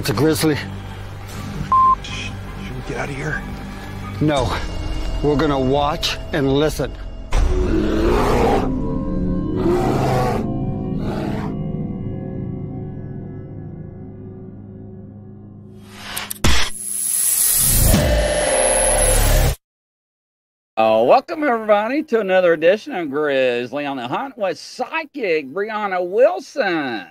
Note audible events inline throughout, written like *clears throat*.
It's a grizzly. Should we get out of here? No. We're gonna watch and listen. Oh, welcome everybody to another edition of Grizzly on the Hunt with Psychic Bryanna Wilson.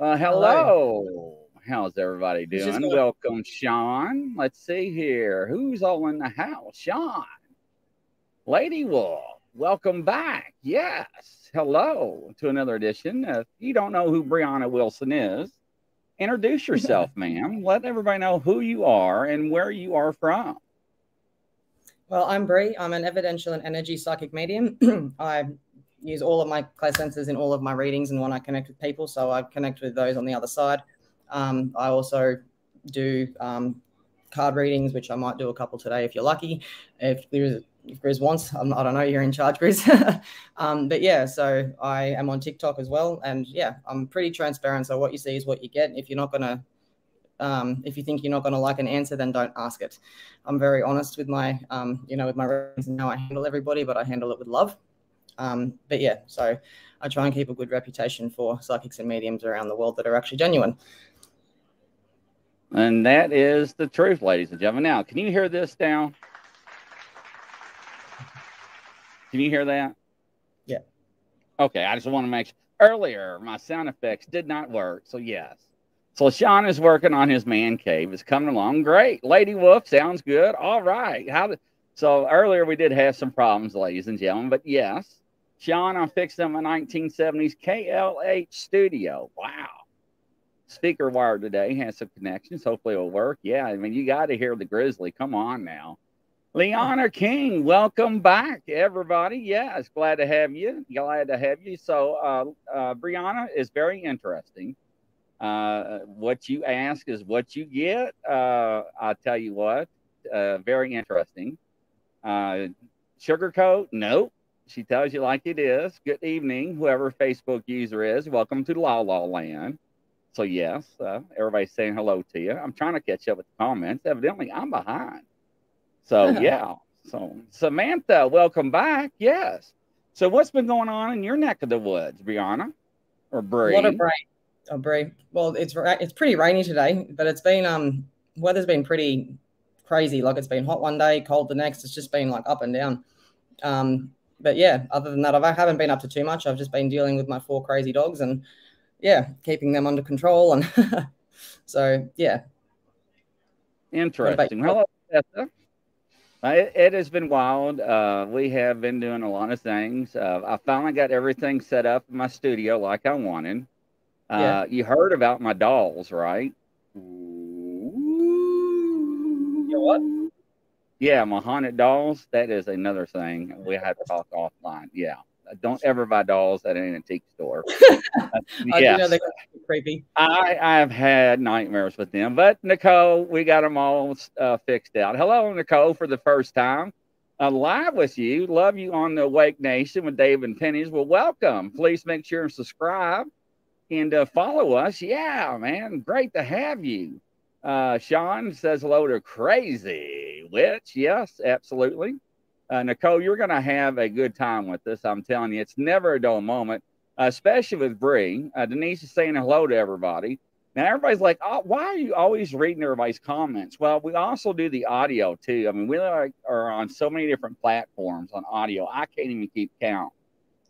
Uh, hello. How's everybody doing? going- Welcome, Sean. Let's see here. Who's all in the house? Sean. Lady Wolf. Welcome back. Yes. Hello to another edition. If you don't know who Bryanna Wilson is, introduce *laughs* yourself, ma'am. Let everybody know who you are and where you are from. Well, I'm Bree. I'm an evidential and energy psychic medium. *clears throat* I use all of my clairsensors in all of my readings and when I connect with people. So I connect with those on the other side. Um, I also do um, card readings, which I might do a couple today if you're lucky. If there's if Grizz wants, I'm, I don't know, you're in charge, Grizz. *laughs* um, but yeah, so I am on TikTok as well. And yeah, I'm pretty transparent. So what you see is what you get. If you're not going to um, if you think you're not going to like an answer, then don't ask it. I'm very honest with my, um, you know, with my reasons and how I handle everybody, but I handle it with love. Um, but yeah, so I try and keep a good reputation for psychics and mediums around the world that are actually genuine. And that is the truth, ladies and gentlemen. Now, can you hear this down? Can you hear that? Yeah. Okay, I just want to make sure. Earlier, my sound effects did not work, so yes. So Sean is working on his man cave. It's coming along great. Lady Wolf sounds good. All right. How did so earlier we did have some problems, ladies and gentlemen, but yes, Sean, I fixed them a 1970s KLH studio. Wow speaker wire today has some connections. Hopefully it'll work. Yeah, I mean, you got to hear the Grizzly. Come on now. Leona King, welcome back, everybody. Yes, glad to have you. Glad to have you. So, uh, uh, Bryanna is very interesting. Uh, what you ask is what you get. Uh, I'll tell you what, uh, very interesting. Uh, sugarcoat? Nope. She tells you like it is. Good evening, whoever Facebook user is. Welcome to La La Land. So yes, uh, everybody's saying hello to you. I'm trying to catch up with the comments. Evidently, I'm behind. So *laughs* yeah. So Samantha, welcome back. Yes. So what's been going on in your neck of the woods, Bryanna or Bree? What a break. Oh, Brie. Well, it's it's pretty rainy today, but it's been um weather's been pretty crazy. Like it's been hot one day, cold the next. It's just been like up and down. Um, but yeah, other than that, I've, I haven't been up to too much. I've just been dealing with my four crazy dogs and yeah, keeping them under control. And *laughs* so yeah, Interesting. you? Hello, Tessa. Uh, It, it has been wild. Uh, we have been doing a lot of things. Uh, I finally got everything set up in my studio like I wanted. Uh, Yeah. You heard about my dolls, right? Your what? Yeah, my haunted dolls. That is another thing we have to talk offline. Yeah. Don't ever buy dolls at an antique store. Uh, *laughs* I do know creepy. I I've had nightmares with them, but Nicole, we got them all uh, fixed out. Hello, Nicole, for the first time. Uh, live with you. Love you on the Awake Nation with Dave and Pennies. Well, welcome. Please make sure and subscribe and uh, follow us. Yeah, man, great to have you. Uh, Sean says hello to Crazy Witch. Yes, absolutely. Uh, Nicole, you're going to have a good time with this. I'm telling you, it's never a dull moment especially with Bree. Uh, Denise is saying hello to everybody. Now everybody's like, "Oh, why are you always reading everybody's comments?" Well, we also do the audio too. I mean, we are, are on so many different platforms on audio. I can't even keep count.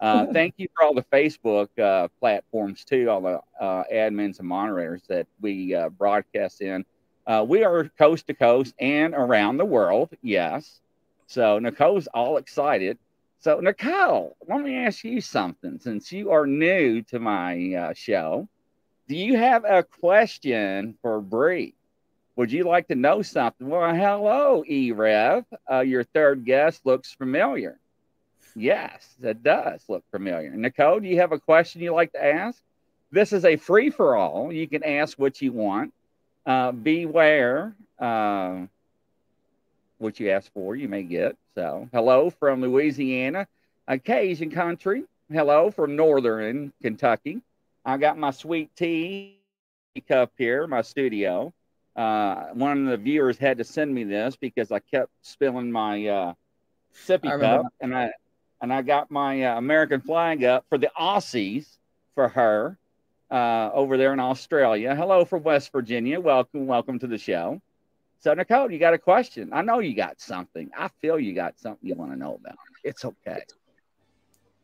Uh, *laughs* thank you for all the Facebook uh, platforms too, all the uh, admins and moderators that we uh, broadcast in. Uh, we are coast to coast and around the world. Yes. So Nicole's all excited. So, Nicole, let me ask you something. Since you are new to my uh, show, do you have a question for Bree? Would you like to know something? Well, hello, E Rev. Uh, your third guest looks familiar. Yes, it does look familiar. Nicole, do you have a question you'd like to ask? This is a free for all. You can ask what you want. Uh, beware. Uh, what you ask for, you may get. So, hello from Louisiana, a Cajun country. Hello from northern Kentucky. I got my sweet tea cup here, my studio. Uh, one of the viewers had to send me this because I kept spilling my uh, sippy cup, and I and I got my uh, American flag up for the Aussies for her uh, over there in Australia. Hello from West Virginia. Welcome, welcome to the show. So Nicole, you got a question? I know you got something. I feel you got something you want to know about. It's okay.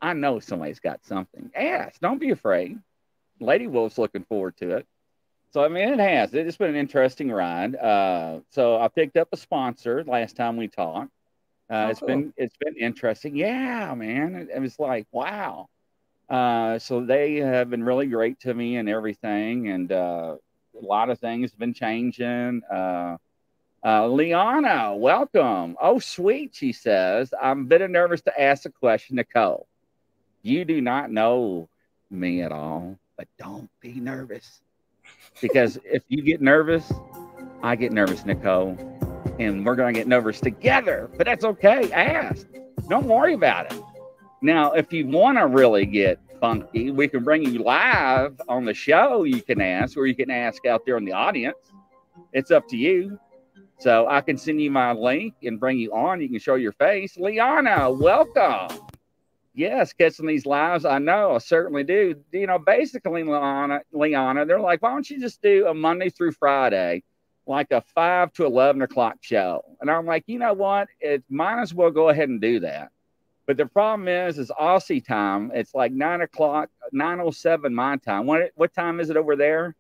I know somebody's got something. Ask. Don't be afraid. Lady Wolf's looking forward to it. So I mean, it has. It's been an interesting ride. Uh, so I picked up a sponsor last time we talked. Uh, oh, it's cool. been it's been interesting. Yeah, man. It, it was like wow. Uh, so they have been really great to me and everything, and uh, a lot of things have been changing. Uh, Liana, welcome. Oh, sweet, she says. I'm a bit nervous to ask a question, Nicole. You do not know me at all, but don't be nervous. Because *laughs* if you get nervous, I get nervous, Nicole. And we're going to get nervous together. But that's okay. Ask. Don't worry about it. Now, if you want to really get funky, we can bring you live on the show. You can ask, or you can ask out there in the audience. It's up to you. So I can send you my link and bring you on. You can show your face. Liana, welcome. Yes, catching these lives. I know, I certainly do. You know, basically, Liana, Liana, they're like, why don't you just do a Monday through Friday, like a five to eleven o'clock show? And I'm like, you know what? It might as well go ahead and do that. But the problem is, is Aussie time. It's like nine o'clock, nine oh seven my time. What what time is it over there?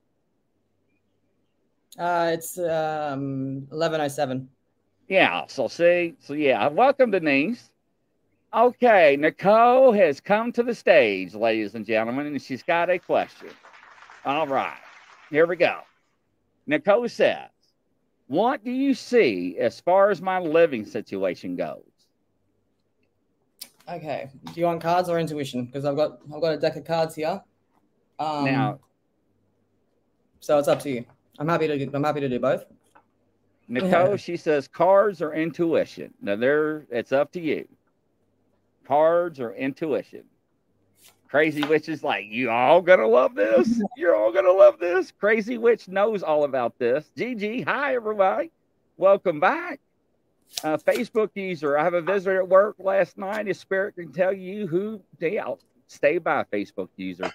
Uh, it's um 1107. Yeah. So see, so yeah. Welcome, Denise. Okay, Nicole has come to the stage, ladies and gentlemen, and she's got a question. All right, here we go. Nicole says, What do you see as far as my living situation goes? Okay. Do you want cards or intuition? Because I've got I've got a deck of cards here. Um, now, so it's up to you. I'm happy to I'm happy to do both. Nicole, she says cards or intuition. Now, there, it's up to you cards or intuition. Crazy Witch is like, you all gonna love this. *laughs* You're all gonna love this. Crazy Witch knows all about this. GG, hi everybody. Welcome back. Uh, Facebook user, I have a visitor at work last night. His spirit can tell you who they out. Stay by Facebook user.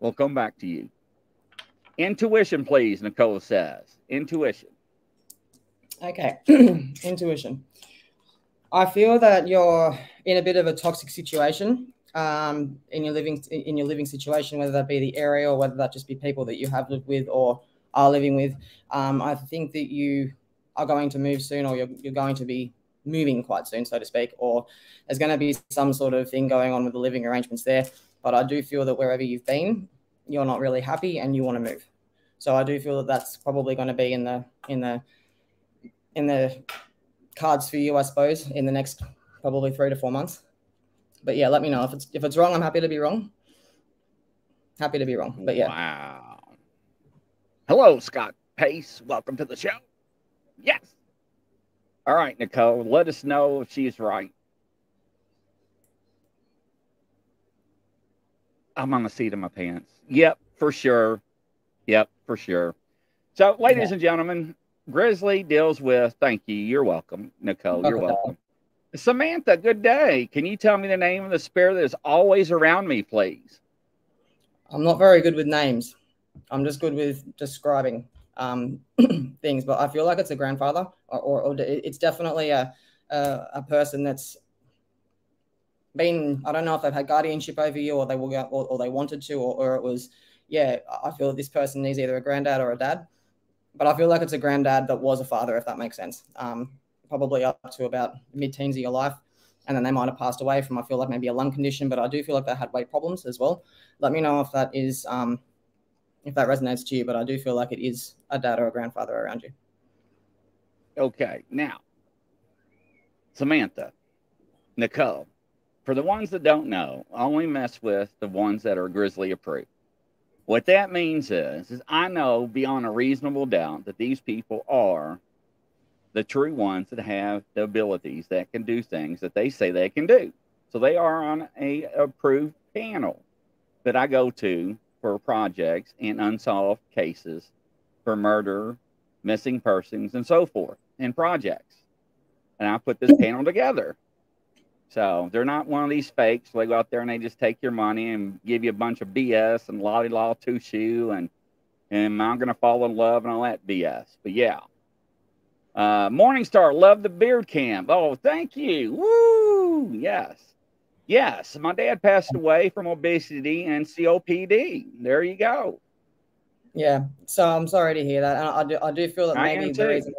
We'll come back to you. Intuition, please, Nicole says. Intuition. Okay. *clears throat* Intuition. I feel that you're in a bit of a toxic situation um, in your living in your living situation, whether that be the area or whether that just be people that you have lived with or are living with. Um, I think that you are going to move soon, or you're, you're going to be moving quite soon, so to speak, or there's going to be some sort of thing going on with the living arrangements there. But I do feel that wherever you've been, you're not really happy and you want to move. So I do feel that that's probably going to be in the in the in the cards for you, I suppose, in the next probably three to four months. But yeah, let me know if it's if it's wrong. I'm happy to be wrong. Happy to be wrong. But yeah. Wow. Hello, Scott Pace. Welcome to the show. Yes. All right, Nicole. Let us know if she's right. I'm on the seat of my pants. Yep, for sure. Yep, for sure. So, ladies yeah. and gentlemen, Grizzly deals with, thank you. You're welcome, Nicole. You're *laughs* welcome. Samantha, good day. Can you tell me the name of the spirit that is always around me, please? I'm not very good with names. I'm just good with describing um, *clears throat* things, but I feel like it's a grandfather, or, or, or it's definitely a, a, a person that's been. I don't know if they've had guardianship over you, or they will, or, or they wanted to, or, or it was. Yeah, I feel that this person is either a granddad or a dad but I feel like it's a granddad that was a father, if that makes sense. Um, probably up to about mid teens of your life. And then they might have passed away from, I feel like maybe a lung condition, but I do feel like they had weight problems as well. Let me know if that is, um, if that resonates to you, but I do feel like it is a dad or a grandfather around you. Okay. Now, Samantha, Nicole, for the ones that don't know, only mess with the ones that are Grizzly approved. What that means is, is I know beyond a reasonable doubt that these people are the true ones that have the abilities that can do things that they say they can do. So they are on a approved panel that I go to for projects and unsolved cases for murder, missing persons, and so forth and projects. And I put this panel together. So they're not one of these fakes. They go out there and they just take your money and give you a bunch of BS and lolly law two shoe and and I'm gonna fall in love and all that BS. But yeah. Uh, Morningstar, love the beard camp. Oh, thank you. Woo! Yes. Yes. My dad passed away from obesity and COPD. There you go. Yeah. So I'm sorry to hear that. And I do, I do feel that maybe the reason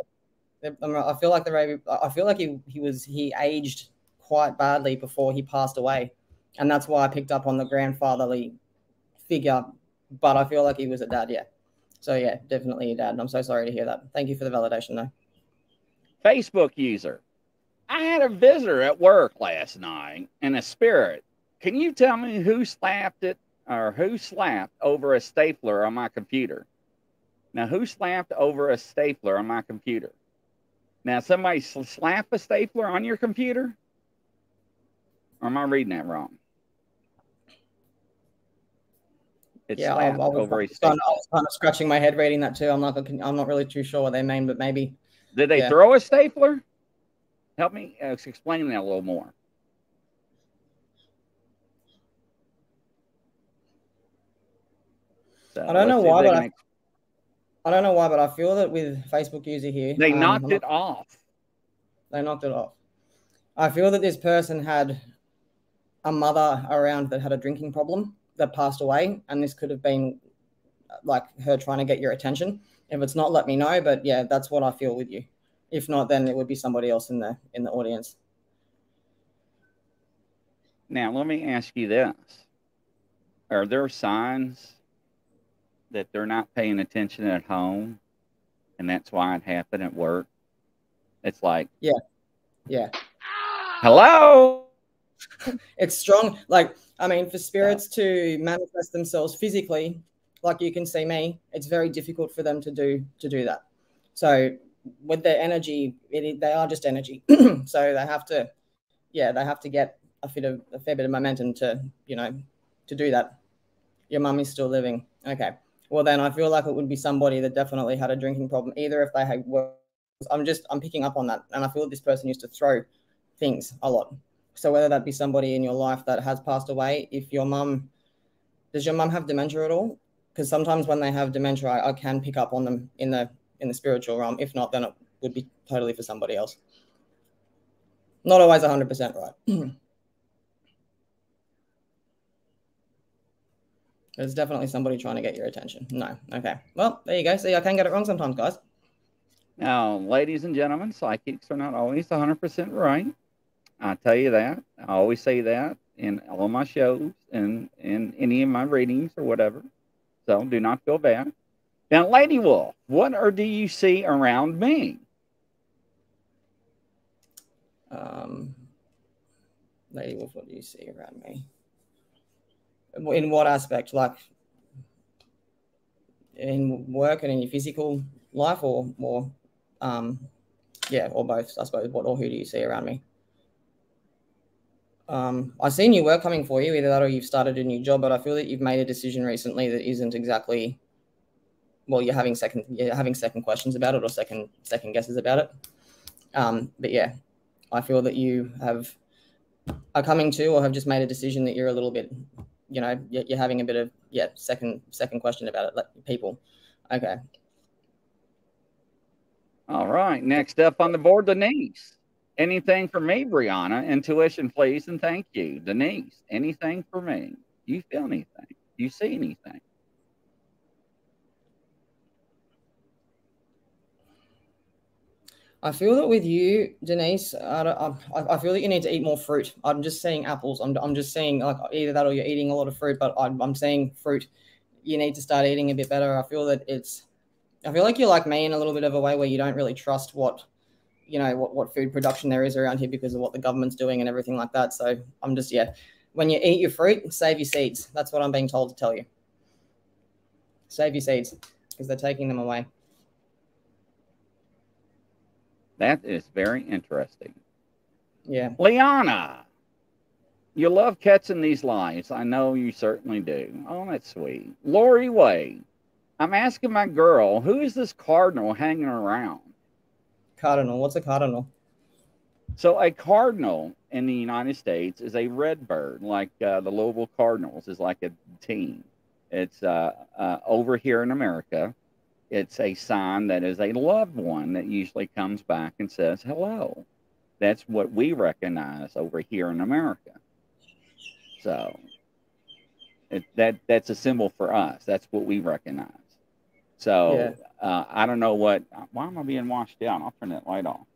I feel like the I feel like he, he was he aged quite badly before he passed away. And that's why I picked up on the grandfatherly figure. But I feel like he was a dad, yeah. So yeah, definitely a dad. And I'm so sorry to hear that. Thank you for the validation though. Facebook user. I had a visitor at work last night in a spirit. Can you tell me who slapped it or who slapped over a stapler on my computer? Now, who slapped over a stapler on my computer? Now, somebody slap a stapler on your computer? Or am I reading that wrong? It's yeah, I, I, was over kind of, I was kind of scratching my head reading that too. I'm not I'm not really too sure what they mean, but maybe. Did they yeah. throw a stapler? Help me uh, explain that a little more. So I don't know why, but I, I, don't know why, but I feel that with Facebook user here, they um, knocked it off. They knocked it off. I feel that this person had a mother around that had a drinking problem that passed away, and this could have been like her trying to get your attention. If it's not, let me know. But yeah, that's what I feel with you. If not, then it would be somebody else in the in the audience. Now, let me ask you this: Are there signs that they're not paying attention at home, and that's why it happened at work? It's like, yeah, yeah. Hello. It's strong. Like I mean, for spirits to manifest themselves physically, like you can see me, it's very difficult for them to do to do that. So with their energy, it, they are just energy. *clears throat* so they have to, yeah, they have to get a bit of a fair bit of momentum to, you know, to do that. Your mum is still living. Okay. Well, then I feel like it would be somebody that definitely had a drinking problem. Either if they had, I'm just I'm picking up on that, and I feel this person used to throw things a lot. So whether that be somebody in your life that has passed away, if your mum, does your mum have dementia at all? Because sometimes when they have dementia, I, I can pick up on them in the in the spiritual realm. If not, then it would be totally for somebody else. Not always 100% right. *clears throat* There's definitely somebody trying to get your attention. No. Okay. Well, there you go. See, I can get it wrong sometimes, guys. Now, ladies and gentlemen, psychics are not always 100% right. I tell you that. I always say that in all my shows and in any of my readings or whatever. So do not feel bad. Now, Lady Wolf, what or do you see around me? Um, Lady Wolf, what do you see around me? In what aspect? Like in work and in your physical life, or more? Um, yeah, or both, I suppose. What or who do you see around me? Um, I see new work coming for you, either that or you've started a new job, but I feel that you've made a decision recently that isn't exactly well, you're having second you're having second questions about it or second second guesses about it. Um, but yeah, I feel that you have are coming to or have just made a decision that you're a little bit, you know, you're having a bit of yeah second second question about it. Let people, okay. All right. Next up on the board, Denise. Anything for me, Bryanna? Intuition, please, and thank you. Denise, anything for me? You feel anything? You see anything? I feel that with you, Denise, I, I, I, feel that you need to eat more fruit. I'm just seeing apples. I'm, I'm just seeing like either that or you're eating a lot of fruit, but I'm, I'm seeing fruit. You need to start eating a bit better. I feel that it's, I feel like you're like me in a little bit of a way where you don't really trust what you know what, what food production there is around here because of what the government's doing and everything like that. So I'm just yeah, when you eat your fruit, save your seeds. That's what I'm being told to tell you. Save your seeds because they're taking them away. That is very interesting. Yeah. Liana, you love catching these lies. I know you certainly do. Oh, that's sweet. Lori Way, I'm asking my girl, who is this cardinal hanging around? Cardinal. What's a cardinal? So a cardinal in the United States is a red bird, like uh, the Louisville Cardinals is like a team. It's uh, uh, over here in America. It's a sign that is a loved one that usually comes back and says hello. That's what we recognize over here in America. So it, that that's a symbol for us. That's what we recognize. So yeah. uh, I don't know what. Why am I being washed down? I'll turn that light off.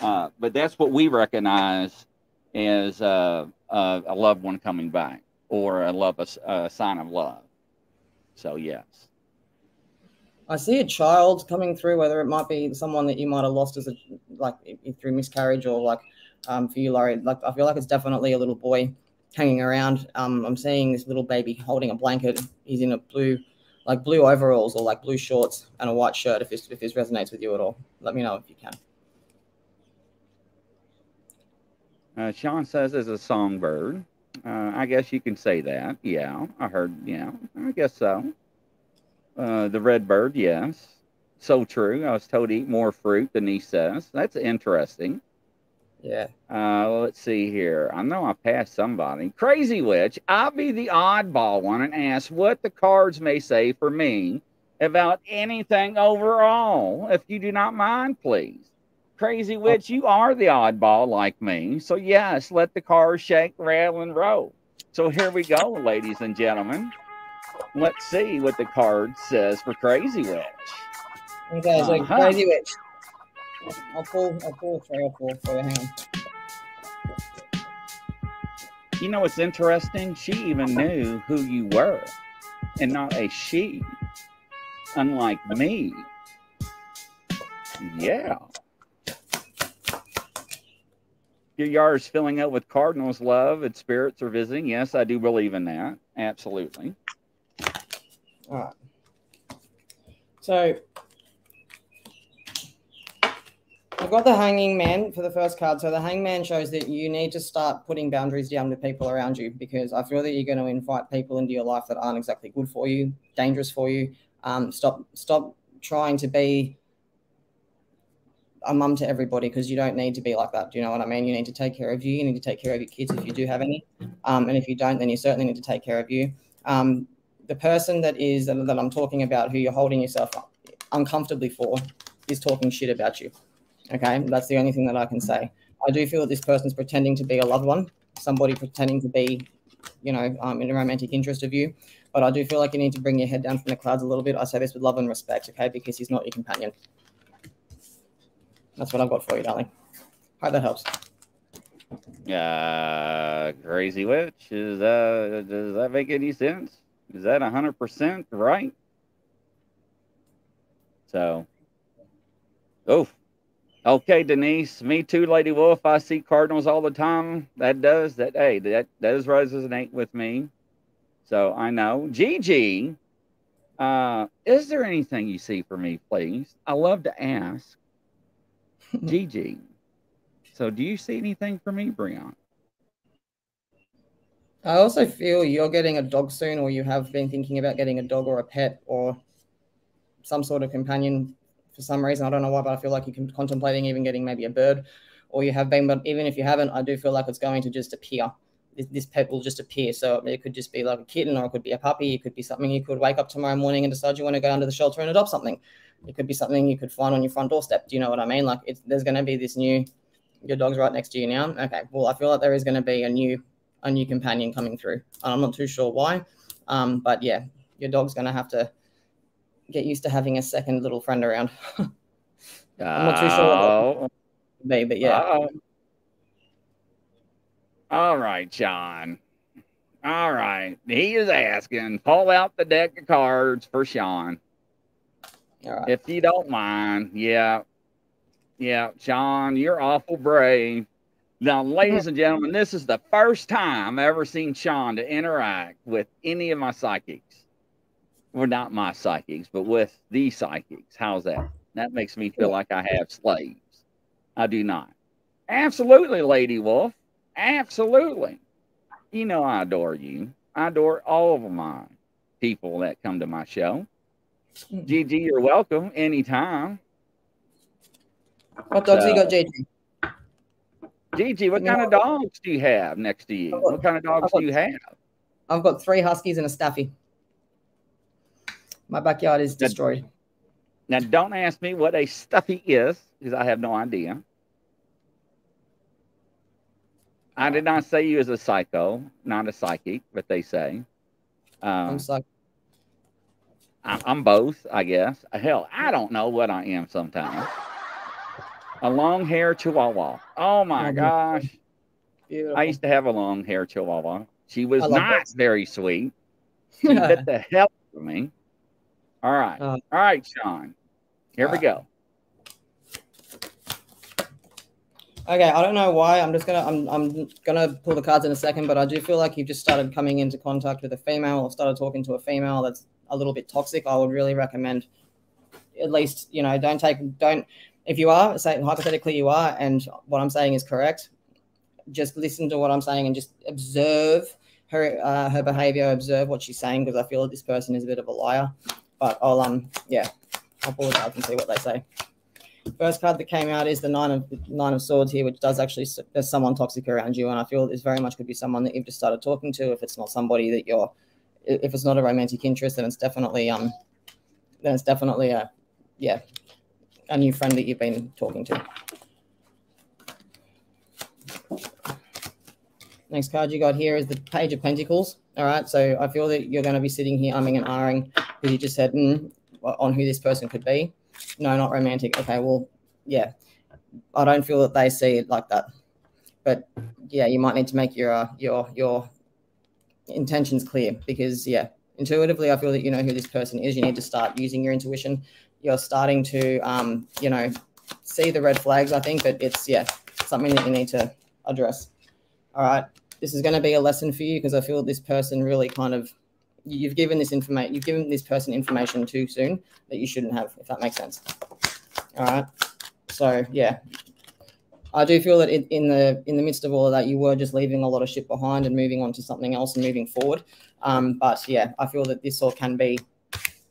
Uh, but that's what we recognize as uh, a loved one coming back or a love, a, a sign of love. So yes. I see a child coming through, whether it might be someone that you might have lost as a like through miscarriage or like um, for you, Laurie. Like I feel like it's definitely a little boy hanging around. Um, I'm seeing this little baby holding a blanket. He's in a blue, like blue overalls or like blue shorts and a white shirt. If this if this resonates with you at all, let me know if you can. Uh, Sean says as a songbird. Uh, I guess you can say that. Yeah, I heard. Yeah, I guess so. Uh, the red bird, yes. So true. I was told to eat more fruit than he says. That's interesting. Yeah. Uh, let's see here. I know I passed somebody. Crazy Witch. I'll be the oddball one and ask what the cards may say for me about anything overall. If you do not mind, please. Crazy Witch, you are the oddball like me. So, yes, let the cards shake, rattle, and roll. So, here we go, ladies and gentlemen. Let's see what the card says for Crazy Witch. Okay, so uh-huh. Crazy Witch. I'll pull, I'll pull three or four for you. Hang. You know what's interesting? She even knew who you were and not a she, unlike me. Yeah. Your yard is filling up with cardinals love and spirits are visiting. Yes, I do believe in that. Absolutely. All right. So I've got the hanging man for the first card. So the hangman shows that you need to start putting boundaries down with people around you because I feel that you're going to invite people into your life that aren't exactly good for you, dangerous for you. Um, stop, stop trying to be a mum to everybody because you don't need to be like that. Do you know what I mean? You need to take care of you. You need to take care of your kids if you do have any. Um, and if you don't, then you certainly need to take care of you. Um, the person that is that I'm talking about, who you're holding yourself uncomfortably for, is talking shit about you. Okay, that's the only thing that I can say. I do feel that this person's pretending to be a loved one, somebody pretending to be, you know, um, in a romantic interest of you. But I do feel like you need to bring your head down from the clouds a little bit. I say this with love and respect, okay, because he's not your companion. That's what I've got for you, darling. Hope that helps. Uh, crazy witch. Is uh, does that make any sense? Is that hundred percent right? So, oh, Okay, Denise. Me too, Lady Wolf. I see cardinals all the time. That does that. Hey, that does resonate with me. So I know. Gigi, uh, is there anything you see for me, please? I love to ask. *laughs* Gigi. So do you see anything for me, Breon? I also feel you're getting a dog soon, or you have been thinking about getting a dog or a pet or some sort of companion for some reason. I don't know why, but I feel like you're contemplating even getting maybe a bird, or you have been. But even if you haven't, I do feel like it's going to just appear. This, this pet will just appear. So it could just be like a kitten, or it could be a puppy. It could be something you could wake up tomorrow morning and decide you want to go under the shelter and adopt something. It could be something you could find on your front doorstep. Do you know what I mean? Like there's going to be this new. Your dog's right next to you now. Okay. Well, I feel like there is going to be a new a new companion coming through. And I'm not too sure why, um, but yeah, your dog's going to have to get used to having a second little friend around. *laughs* I'm not too sure be, but yeah. Uh-oh. All right, Sean. All right. He is asking, pull out the deck of cards for Sean. Right. If you don't mind. Yeah. Yeah, Sean, you're awful brave. Now, ladies and gentlemen, this is the first time I've ever seen Sean to interact with any of my psychics well, not my psychics, but with the psychics. How's that? That makes me feel like I have slaves. I do not. Absolutely, Lady Wolf. Absolutely. You know I adore you. I adore all of my people that come to my show. Hmm. Gigi, you're welcome anytime. What dogs So- you got, JG? Gigi, what kind of dogs do you have next to you? What kind of dogs I've do you have? I've got three huskies and a staffy. My backyard is destroyed. Now, don't ask me what a stuffy is because I have no idea. I did not say you as a psycho, not a psychic, but they say. Um, I'm. I, I'm both, I guess. Hell, I don't know what I am sometimes. A long hair chihuahua. Oh my Oh, gosh. Beautiful. I used to have a long hair chihuahua. She was not those. very sweet. *laughs* She bit the hell out of me. All right. Uh, All right, Sean. Here we uh, go. Okay, I don't know why. I'm just gonna I'm I'm gonna pull the cards in a second, but I do feel like you've just started coming into contact with a female or started talking to a female that's a little bit toxic. I would really recommend at least, you know, don't take don't if you are, say hypothetically you are, and what I'm saying is correct, just listen to what I'm saying and just observe her uh, her behavior, observe what she's saying, because I feel that this person is a bit of a liar. But I'll um yeah, I'll cards and see what they say. First card that came out is the nine of nine of swords here, which does actually there's someone toxic around you, and I feel this very much could be someone that you've just started talking to. If it's not somebody that you're, if it's not a romantic interest, then it's definitely um, then it's definitely a, yeah, a new friend that you've been talking to. Next card you got here is the Page of Pentacles. All right, so I feel that you're going to be sitting here umming and ahhing because you just said mm, on who this person could be. No, not romantic. Okay, well, yeah, I don't feel that they see it like that. But yeah, you might need to make your uh, your your intentions clear because yeah, intuitively, I feel that you know who this person is. You need to start using your intuition. You're starting to um, you know see the red flags. I think, but it's yeah something that you need to address. All right, this is going to be a lesson for you because I feel this person really kind of you've given this information you've given this person information too soon that you shouldn't have if that makes sense. All right? So yeah. I do feel that in, in the in the midst of all of that you were just leaving a lot of shit behind and moving on to something else and moving forward. Um but yeah i feel that this all can be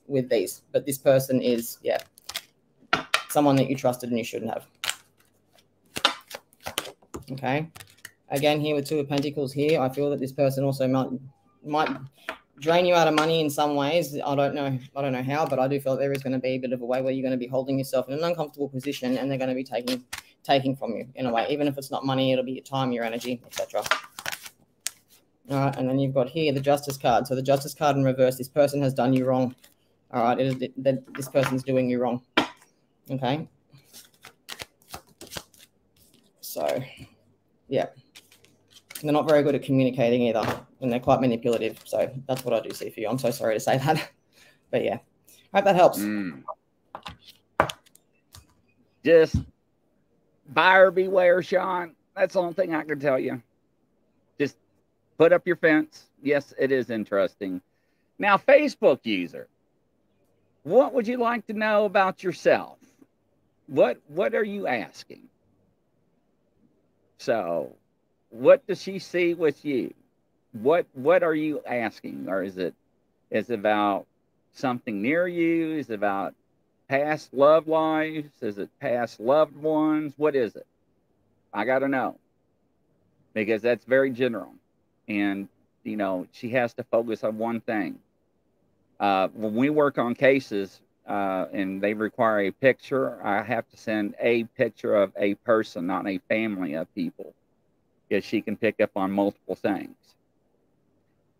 with these. But this person is yeah someone that you trusted and you shouldn't have. Okay? Again here with two of pentacles here i feel that this person also might might drain you out of money in some ways. I don't know. I don't know how, but I do feel there is going to be a bit of a way where you're going to be holding yourself in an uncomfortable position, and they're going to be taking taking from you in a way. Even if it's not money, it'll be your time, your energy, etc. All right, and then you've got here the Justice card. So the Justice card in reverse. This person has done you wrong. All right, it is that this person's doing you wrong. Okay. So, yeah they're not very good at communicating either, and they're quite manipulative. So that's what I do see for you. I'm so sorry to say that, *laughs* but yeah, I hope that helps. Mm. Just buyer beware, Sean. That's the only thing I can tell you. Just put up your fence. Yes, it is interesting. Now, Facebook user, what would you like to know about yourself? What what are you asking? So, what does she see with you? What what are you asking? Or is it is it about something near you? Is it about past love lives? Is it past loved ones? What is it? I got to know because that's very general. And, you know, she has to focus on one thing. Uh, when we work on cases uh, and they require a picture, I have to send a picture of a person, not a family of people, because she can pick up on multiple things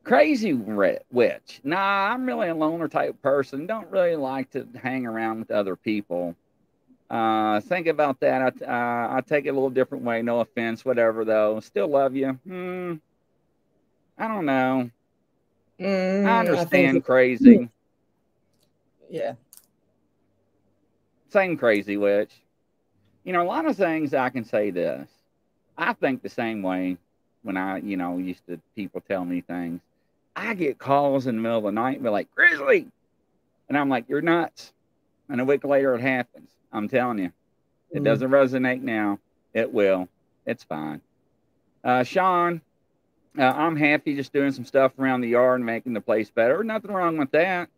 crazy witch. Nah, I'm really a loner type person. Don't really like to hang around with other people. Uh, think about that. I, uh, I take it a little different way. No offense, whatever though. Still love you. Hmm. I don't know. Mm, I I understand think- crazy. Yeah. Same crazy witch. You know, a lot of things I can say this. I think the same way when I, you know, used to people tell me things. I get calls in the middle of the night and be like, Grizzly. And I'm like, you're nuts. And a week later it happens. I'm telling you. It Mhm. doesn't resonate now. It will. It's fine. Uh, Sean, uh, I'm happy just doing some stuff around the yard and making the place better. Nothing wrong with that.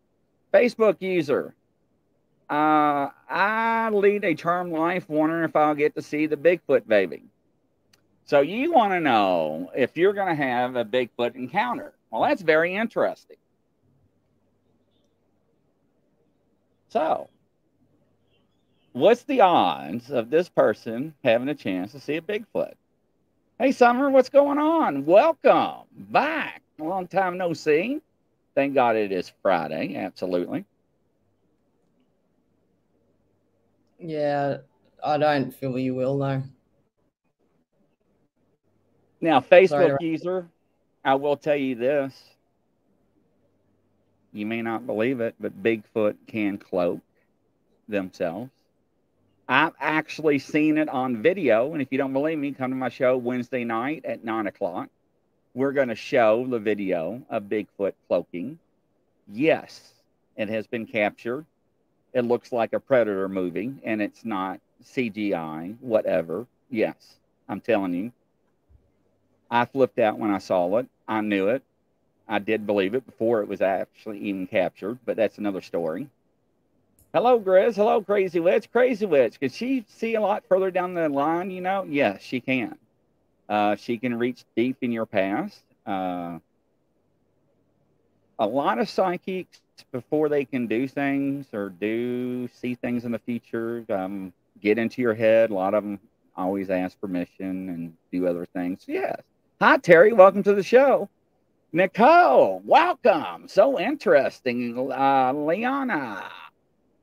Facebook user. Uh, I lead a term life, wondering if I'll get to see the Bigfoot baby. So you want to know if you're going to have a Bigfoot encounter. Well, that's very interesting. So, what's the odds of this person having a chance to see a Bigfoot? Hey, Summer, what's going on? Welcome back. Long time no see. Thank God it is Friday. Absolutely. Yeah, I don't feel you will, no. Now, Facebook Sorry, user, I will tell you this. You may not believe it, but Bigfoot can cloak themselves. I've actually seen it on video. And if you don't believe me, come to my show Wednesday night at nine o'clock. We're going to show the video of Bigfoot cloaking. Yes, it has been captured. It looks like a Predator movie and it's not CGI, whatever. Yes, I'm telling you, I flipped out when I saw it. I knew it. I did believe it before it was actually even captured, but that's another story. Hello, Grizz. Hello, Crazy Witch. Crazy Witch. Can she see a lot further down the line? You know, yes, she can. Uh, she can reach deep in your past. Uh, a lot of psychics, before they can do things or do see things in the future, um, get into your head. A lot of them always ask permission and do other things. Yes. Hi, Terry. Welcome to the show. Nicole, welcome. So interesting. Uh, Liana,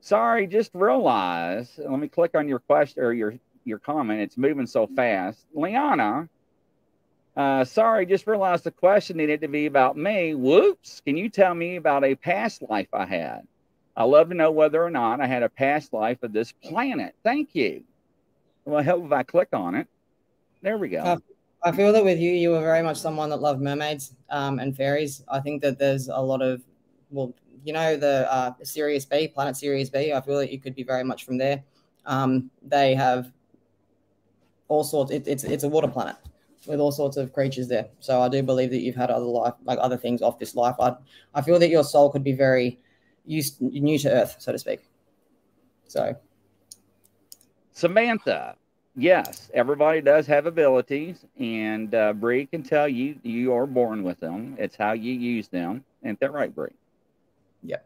sorry, just realized. Let me click on your question or your your comment. It's moving so fast. Liana, uh, sorry, just realized the question needed to be about me. Whoops. Can you tell me about a past life I had? I love to know whether or not I had a past life of this planet. Thank you. Well, help if I click on it. There we go. I feel that with you, you were very much someone that loved mermaids um, and fairies. I think that there's a lot of, well, you know, the uh, Sirius B, Planet Sirius B. I feel that you could be very much from there. Um, they have all sorts. It, it's it's a water planet with all sorts of creatures there. So I do believe that you've had other life, like other things off this life. I I feel that your soul could be very used new to Earth, so to speak. So, Samantha, yes, everybody does have abilities, and uh, Bree can tell you you are born with them. It's how you use them. Ain't that right, Bree? Yeah.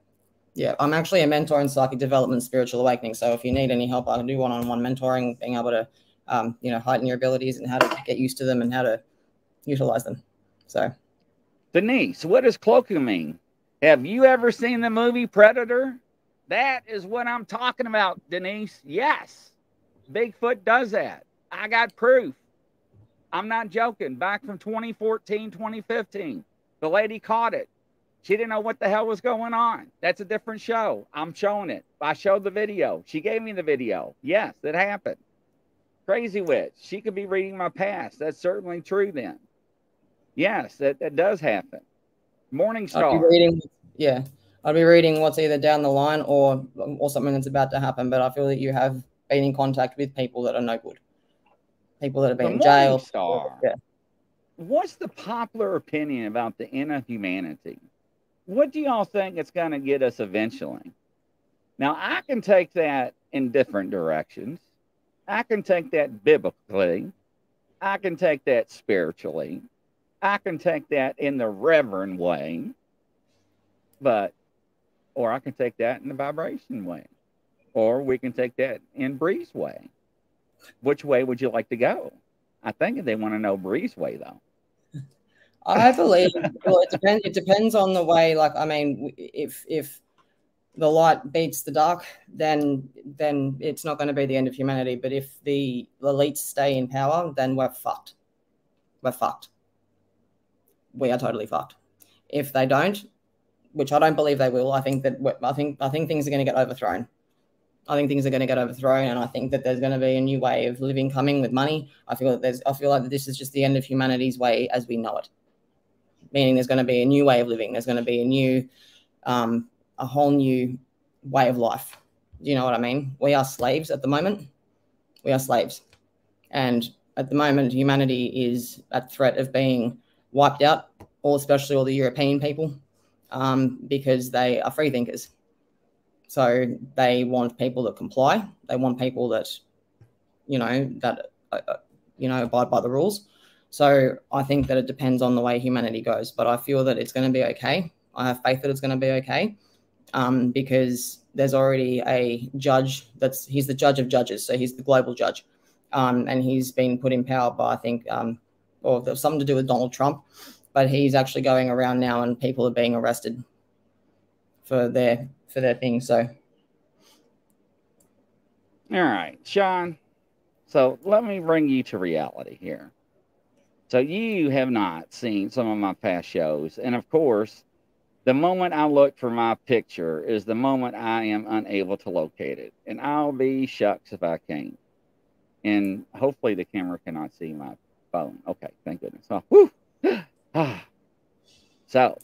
Yeah, I'm actually a mentor in psychic development, spiritual awakening. So if you need any help, I can do one-on-one mentoring, being able to, um, you know, heighten your abilities and how to get used to them and how to utilize them. So, Denise, what does cloaking mean? Have you ever seen the movie Predator? That is what I'm talking about, Denise. Yes. Bigfoot does that. I got proof. I'm not joking. Back from 2014, 2015, the lady caught it. She didn't know what the hell was going on. That's a different show. I'm showing it. I showed the video. She gave me the video. Yes, it happened. Crazy witch. She could be reading my past. That's certainly true then. Yes, that, that does happen. Morning Star. reading, yeah. I'll be reading what's either down the line or or something that's about to happen. But I feel that you have been in contact with people that are no good, people that have been in jail. Star. Yeah. What's the popular opinion about the end of humanity? What do y'all think it's going to get us eventually? Now, I can take that in different directions. I can take that biblically. I can take that spiritually. I can take that in the reverend way. But, or I can take that in the vibration way or we can take that in Bree's way. Which way would you like to go? I think they want to know Bree's way though. *laughs* I believe well, it depends. It depends on the way. Like, I mean, if if the light beats the dark, then then it's not going to be the end of humanity. But if the elites stay in power, then we're fucked. We're fucked. We are totally fucked. If they don't, which I don't believe they will, I think that I think I think things are going to get overthrown. I think things are going to get overthrown, and I think that there's going to be a new way of living coming with money. I feel that there's, I feel like this is just the end of humanity's way as we know it. Meaning, there's going to be a new way of living. There's going to be a new, um, a whole new way of life. Do you know what I mean? We are slaves at the moment. We are slaves, and at the moment, humanity is at threat of being wiped out. All, especially all the European people, um, because they are free thinkers So they want people that comply. They want people that, you know, that uh, uh, you know abide by the rules. So I think that it depends on the way humanity goes. But I feel that it's going to be okay. I have faith that it's going to be okay um, because there's already a judge that's he's the judge of judges. So he's the global judge. Um, and he's been put in power by, I think, um, or there's something to do with Donald Trump. But he's actually going around now and people are being arrested for their for their things. So all right, Sean. So let me bring you to reality here. So you have not seen some of my past shows. And of course, the moment I look for my picture is the moment I am unable to locate it. And I'll be shucks if I can't. And hopefully the camera cannot see my phone. Okay, thank goodness. Oh, *laughs* ah. whew. so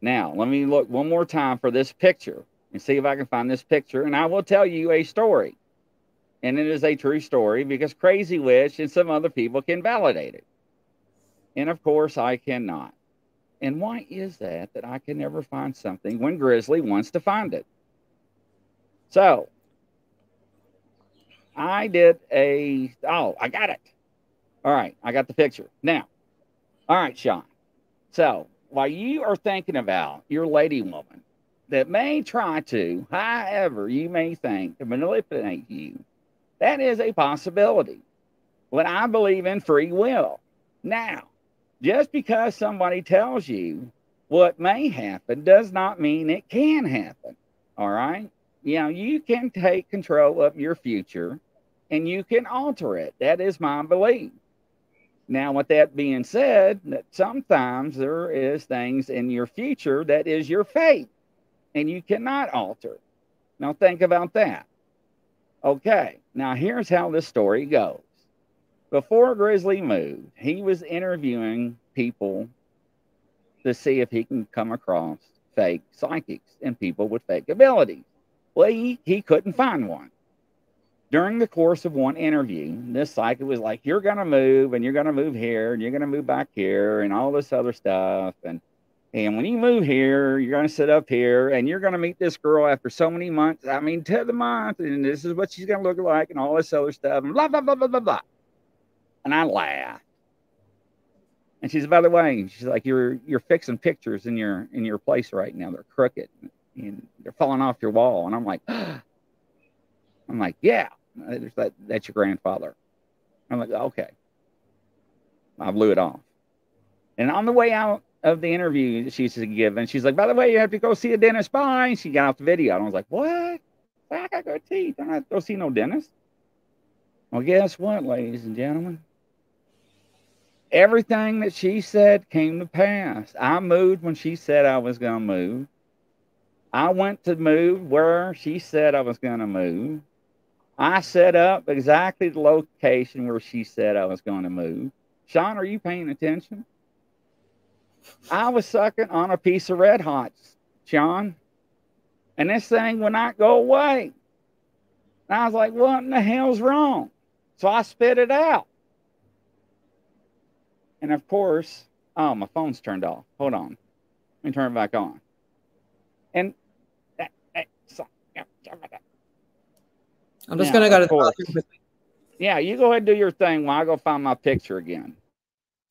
now let me look one more time for this picture and see if I can find this picture. And I will tell you a story. And it is a true story because Crazy Witch and some other people can validate it. And of course, I cannot. And why is that that I can never find something when Grizzly wants to find it? So I did a, oh, I got it. All right, I got the picture. Now, all right, Sean. So while you are thinking about your lady woman that may try to, however you may think, to manipulate you, that is a possibility. But I believe in free will. Now, just because somebody tells you what may happen does not mean it can happen. All right. You know, you can take control of your future and you can alter it. That is my belief. Now, with that being said, that sometimes there is things in your future that is your fate and you cannot alter. Now, think about that. Okay, now here's how this story goes before Grizzly moved, he was interviewing people to see if he can come across fake psychics and people with fake abilities. Well, he, he couldn't find one. During the course of one interview, this psychic was like, You're going to move and you're going to move here and you're going to move back here and all this other stuff. And and when you move here, you're going to sit up here and you're going to meet this girl after so many months. I mean, to the month, and this is what she's going to look like and all this other stuff. And blah, blah, blah, blah, blah, blah. And I laughed. And she's, by the way, she's like, you're you're fixing pictures in your in your place right now. They're crooked and they're falling off your wall. And I'm like, *gasps* I'm like, yeah, that, that's your grandfather. I'm like, okay. I blew it off. And on the way out of the interview she's given, she's like, by the way, you have to go see a dentist. Bye. She got off the video. And I was like, what? I got good teeth. I'm not go see no dentist. Well, guess what, ladies and gentlemen? everything that she said came to pass. I moved when she said I was going to move. I went to move where she said I was going to move. I set up exactly the location where she said I was going to move. Sean, are you paying attention? I was sucking on a piece of red hots, Sean, and this thing would not go away. And I was like, what in the hell's wrong? So I spit it out. And of course, oh, my phone's turned off. Hold on. Let me turn it back on. And eh, eh, I'm just going to go to. Yeah, you go ahead and do your thing while I go find my picture again.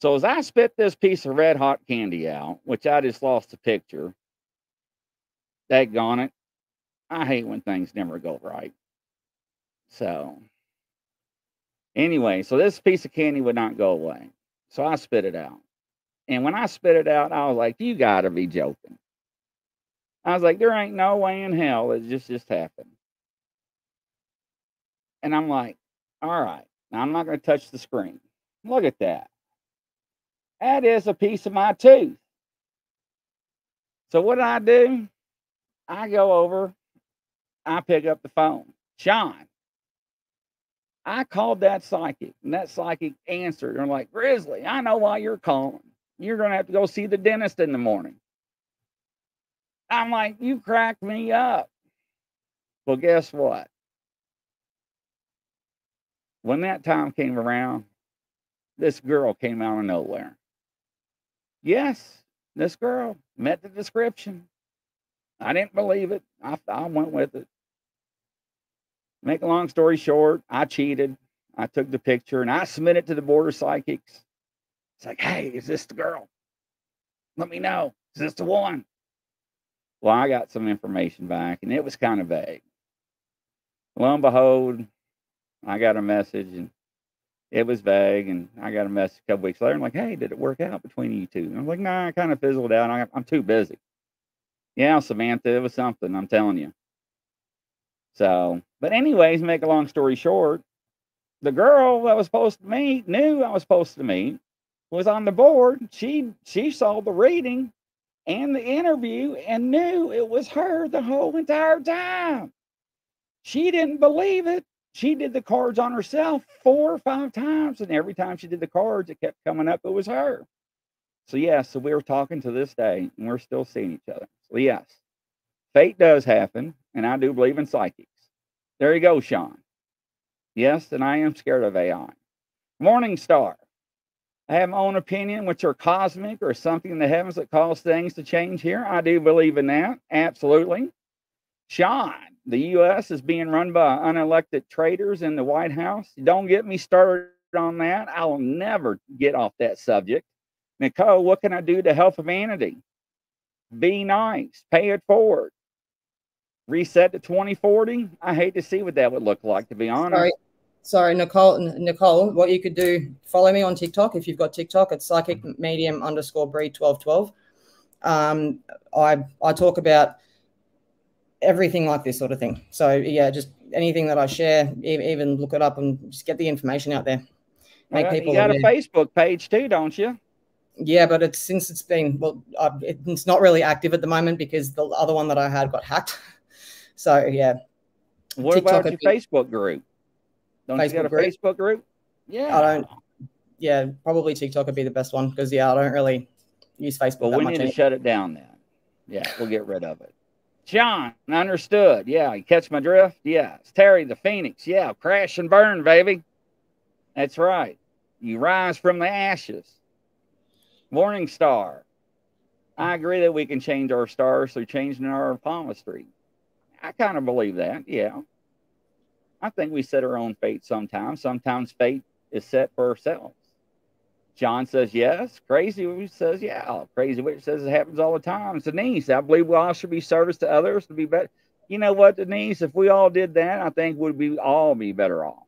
So as I spit this piece of red hot candy out, which I just lost the picture, daggone it. I hate when things never go right. So anyway, so this piece of candy would not go away. So I spit it out. And when I spit it out, I was like, you got to be joking. I was like, there ain't no way in hell it just just happened. And I'm like, all right, now I'm not going to touch the screen. Look at that. That is a piece of my tooth. So what did I do? I go over, I pick up the phone. Sean, I called that psychic, and that psychic answered. And I'm like, Grizzly, I know why you're calling. You're going to have to go see the dentist in the morning. I'm like, you cracked me up. Well, guess what? When that time came around, this girl came out of nowhere. Yes, this girl met the description. I didn't believe it. I, I went with it. Make a long story short, I cheated. I took the picture and I submitted to the border psychics. It's like, hey, is this the girl? Let me know. Is this the one? Well, I got some information back and it was kind of vague. Lo and behold, I got a message and it was vague. And I got a message a couple weeks later. I'm like, hey, did it work out between you two? And I'm like, nah, I kind of fizzled out. I, I'm too busy. Yeah, Samantha, it was something, I'm telling you. So, but anyways, make a long story short, the girl that was supposed to meet knew I was supposed to meet, was on the board. She she saw the reading and the interview and knew it was her the whole entire time. She didn't believe it. She did the cards on herself four or five times, and every time she did the cards, it kept coming up. It was her. So yes, so we were talking to this day, and we're still seeing each other. So yes, fate does happen, and I do believe in psychics. There you go, Sean. Yes, and I am scared of AI. Morning Star. I have my own opinion, which are cosmic or something in the heavens that cause things to change here. I do believe in that. Absolutely. Sean, the U.S. is being run by unelected traitors in the White House. Don't get me started on that. I will never get off that subject. Nicole, what can I do to help humanity? Be nice, pay it forward. Reset to 2040. I hate to see what that would look like, to be honest. Sorry, sorry, Nicole. Nicole, what you could do, follow me on TikTok if you've got TikTok. It's psychic medium underscore breed twelve twelve. Um, I I talk about everything like this sort of thing. So yeah, just anything that I share, even look it up and just get the information out there. Make people. You got aware. a Facebook page too, don't you? Yeah, but it's since it's been well, it's not really active at the moment because the other one that I had got hacked. *laughs* So yeah. What TikTok about your Facebook group? Don't Facebook you got a group? Facebook group? Yeah. I don't. Yeah, probably TikTok would be the best one because yeah, I don't really use Facebook. Well, we need to shut it down then. Yeah, we'll get rid of it. John, understood. Yeah, you catch my drift? Yeah. It's Terry the Phoenix. Yeah, crash and burn, baby. That's right. You rise from the ashes. Morning star. I agree that we can change our stars through changing our palmistry. I kind of believe that. Yeah. I think we set our own fate sometimes. Sometimes fate is set for ourselves. John says yes. Crazy Witch says yeah. Crazy Witch says it happens all the time. Denise, I believe we all should be service to others to be better. You know what, Denise? If we all did that, I think we'd be all be better off.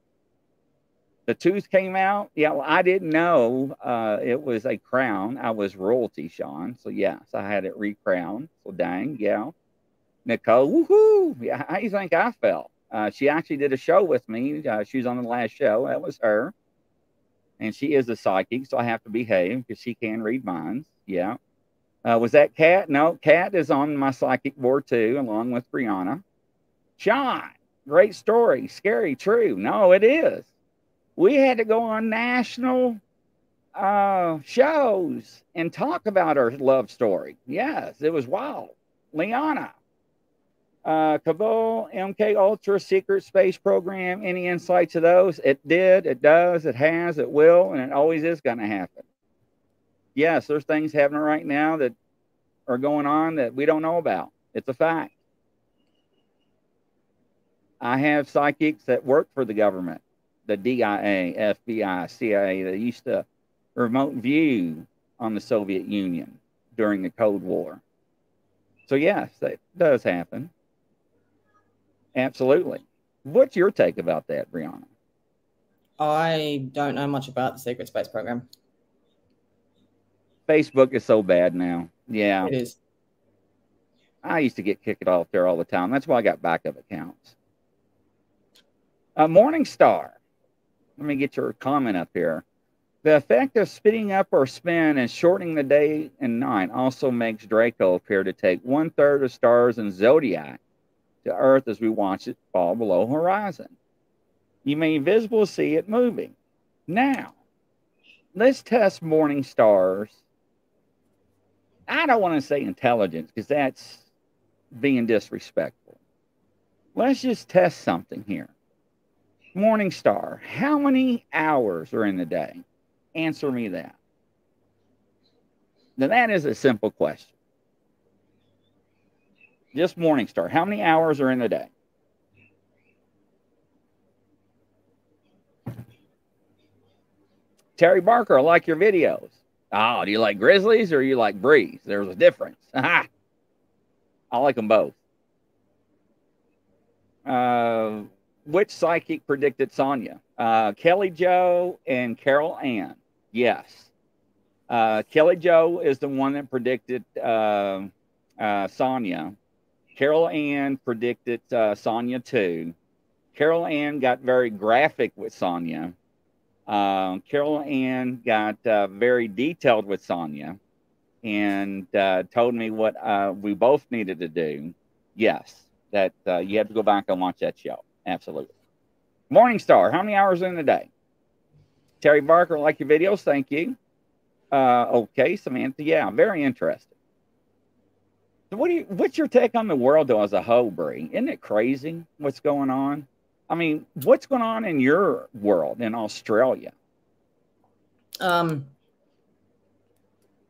The tooth came out. Yeah, well, I didn't know uh, it was a crown. I was royalty, Sean. So yes, I had it recrowned. So dang, yeah. Nicole, woohoo! Yeah, how do you think I felt? Uh, she actually did a show with me. Uh, she was on the last show. That was her and she is a psychic, so I have to behave because she can read minds. Yeah. Uh, was that Cat? No, Cat is on my psychic board too, along with Bryanna. Sean, great story. Scary, true. No, it is. We had to go on national uh, shows and talk about our love story. Yes, it was wild. Liana, uh, cabal, MK Ultra, secret space program, any insight to those? It did, it does, it has, it will, and it always is going to happen. Yes, there's things happening right now that are going on that we don't know about. It's a fact. I have psychics that work for the government, the DIA, FBI, CIA, They used to remote view on the Soviet Union during the Cold War. So, yes, that does happen. Absolutely. What's your take about that, Bryanna? I don't know much about the secret space program. Facebook is so bad now. Yeah. It is. I used to get kicked off there all the time. That's why I got backup accounts. Uh, Morning Star. Let me get your comment up here. The effect of speeding up or spin and shortening the day and night also makes Draco appear to take one third of stars in zodiac to Earth as we watch it fall below horizon. You may visibly see it moving. Now, let's test morning stars. I don't want to say intelligence because that's being disrespectful. Let's just test something here. Morning star, how many hours are in the day? Answer me that. Now, that is a simple question. Just Morningstar. How many hours are in a day? Terry Barker, I like your videos. Oh, do you like Grizzlies or you like Breeze? There's a difference. *laughs* I like them both. Uh, which psychic predicted Sonya? Uh, Kelly Joe and Carol Ann. Yes. Uh, Kelly Joe is the one that predicted uh, uh, Sonya. Carol Ann predicted uh, Sonya too. Carol Ann got very graphic with Sonya. Uh, Carol Ann got uh, very detailed with Sonya and uh, told me what uh, we both needed to do. Yes, that uh, you have to go back and watch that show. Absolutely. Morning Star, how many hours in a day? Terry Barker, like your videos. Thank you. Okay, Samantha. Yeah, very interesting. So, what do you? What's your take on the world though as a whole, Bree? Isn't it crazy what's going on? I mean, what's going on in your world in Australia? Um.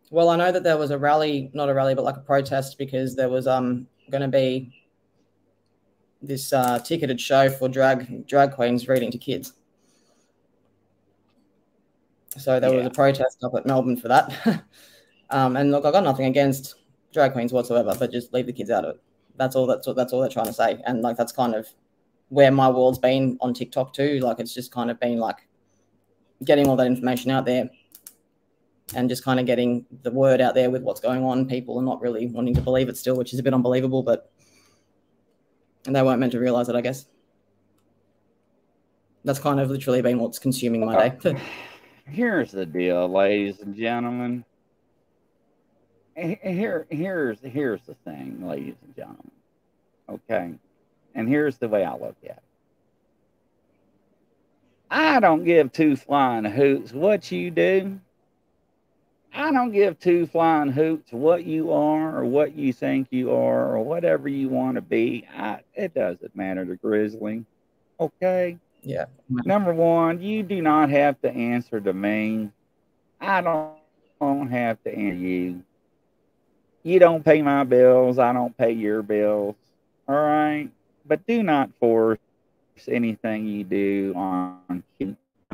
Well, I know that there was a rally, not a rally, but like a protest because there was um going to be this uh, ticketed show for drag drag queens reading to kids. So there yeah. was a protest up at Melbourne for that. *laughs* um, and look, I got nothing against drag queens whatsoever, but just leave the kids out of it. That's all. That's what. That's all they're trying to say. And like that's kind of where my world's been on TikTok too. Like it's just kind of been like getting all that information out there and just kind of getting the word out there with what's going on. People are not really wanting to believe it still, which is a bit unbelievable, but and they weren't meant to realize it, I guess. That's kind of literally been what's consuming my day. *laughs* here's the deal, ladies and gentlemen. Here, here's here's the thing, ladies and gentlemen. Okay, and here's the way I look at it. I don't give two flying hoots what you do. I don't give two flying hoots what you are or what you think you are or whatever you want to be. I, it doesn't matter to Grizzly. Okay? Yeah. Number one, you do not have to answer to me. I don't, don't have to answer you. You don't pay my bills. I don't pay your bills. All right? But do not force anything you do on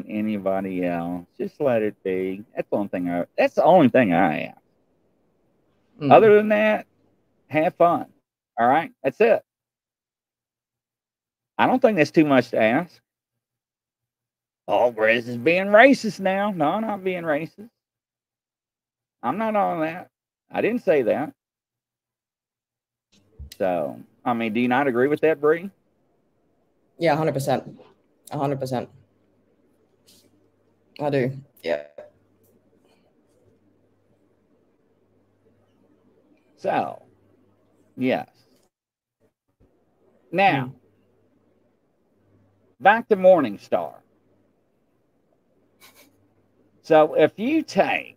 anybody else. Just let it be. That's the only thing I that's the only thing I ask. Mm. Other than that, have fun. All right. That's it. I don't think that's too much to ask. Oh, Grizz is being racist now. No, I'm not being racist. I'm not on that. I didn't say that. So, I mean, do you not agree with that, Bree? Yeah, 100%. 100%. I do. Yeah. So, yes. Now, mm. back to Morningstar. So, if you take,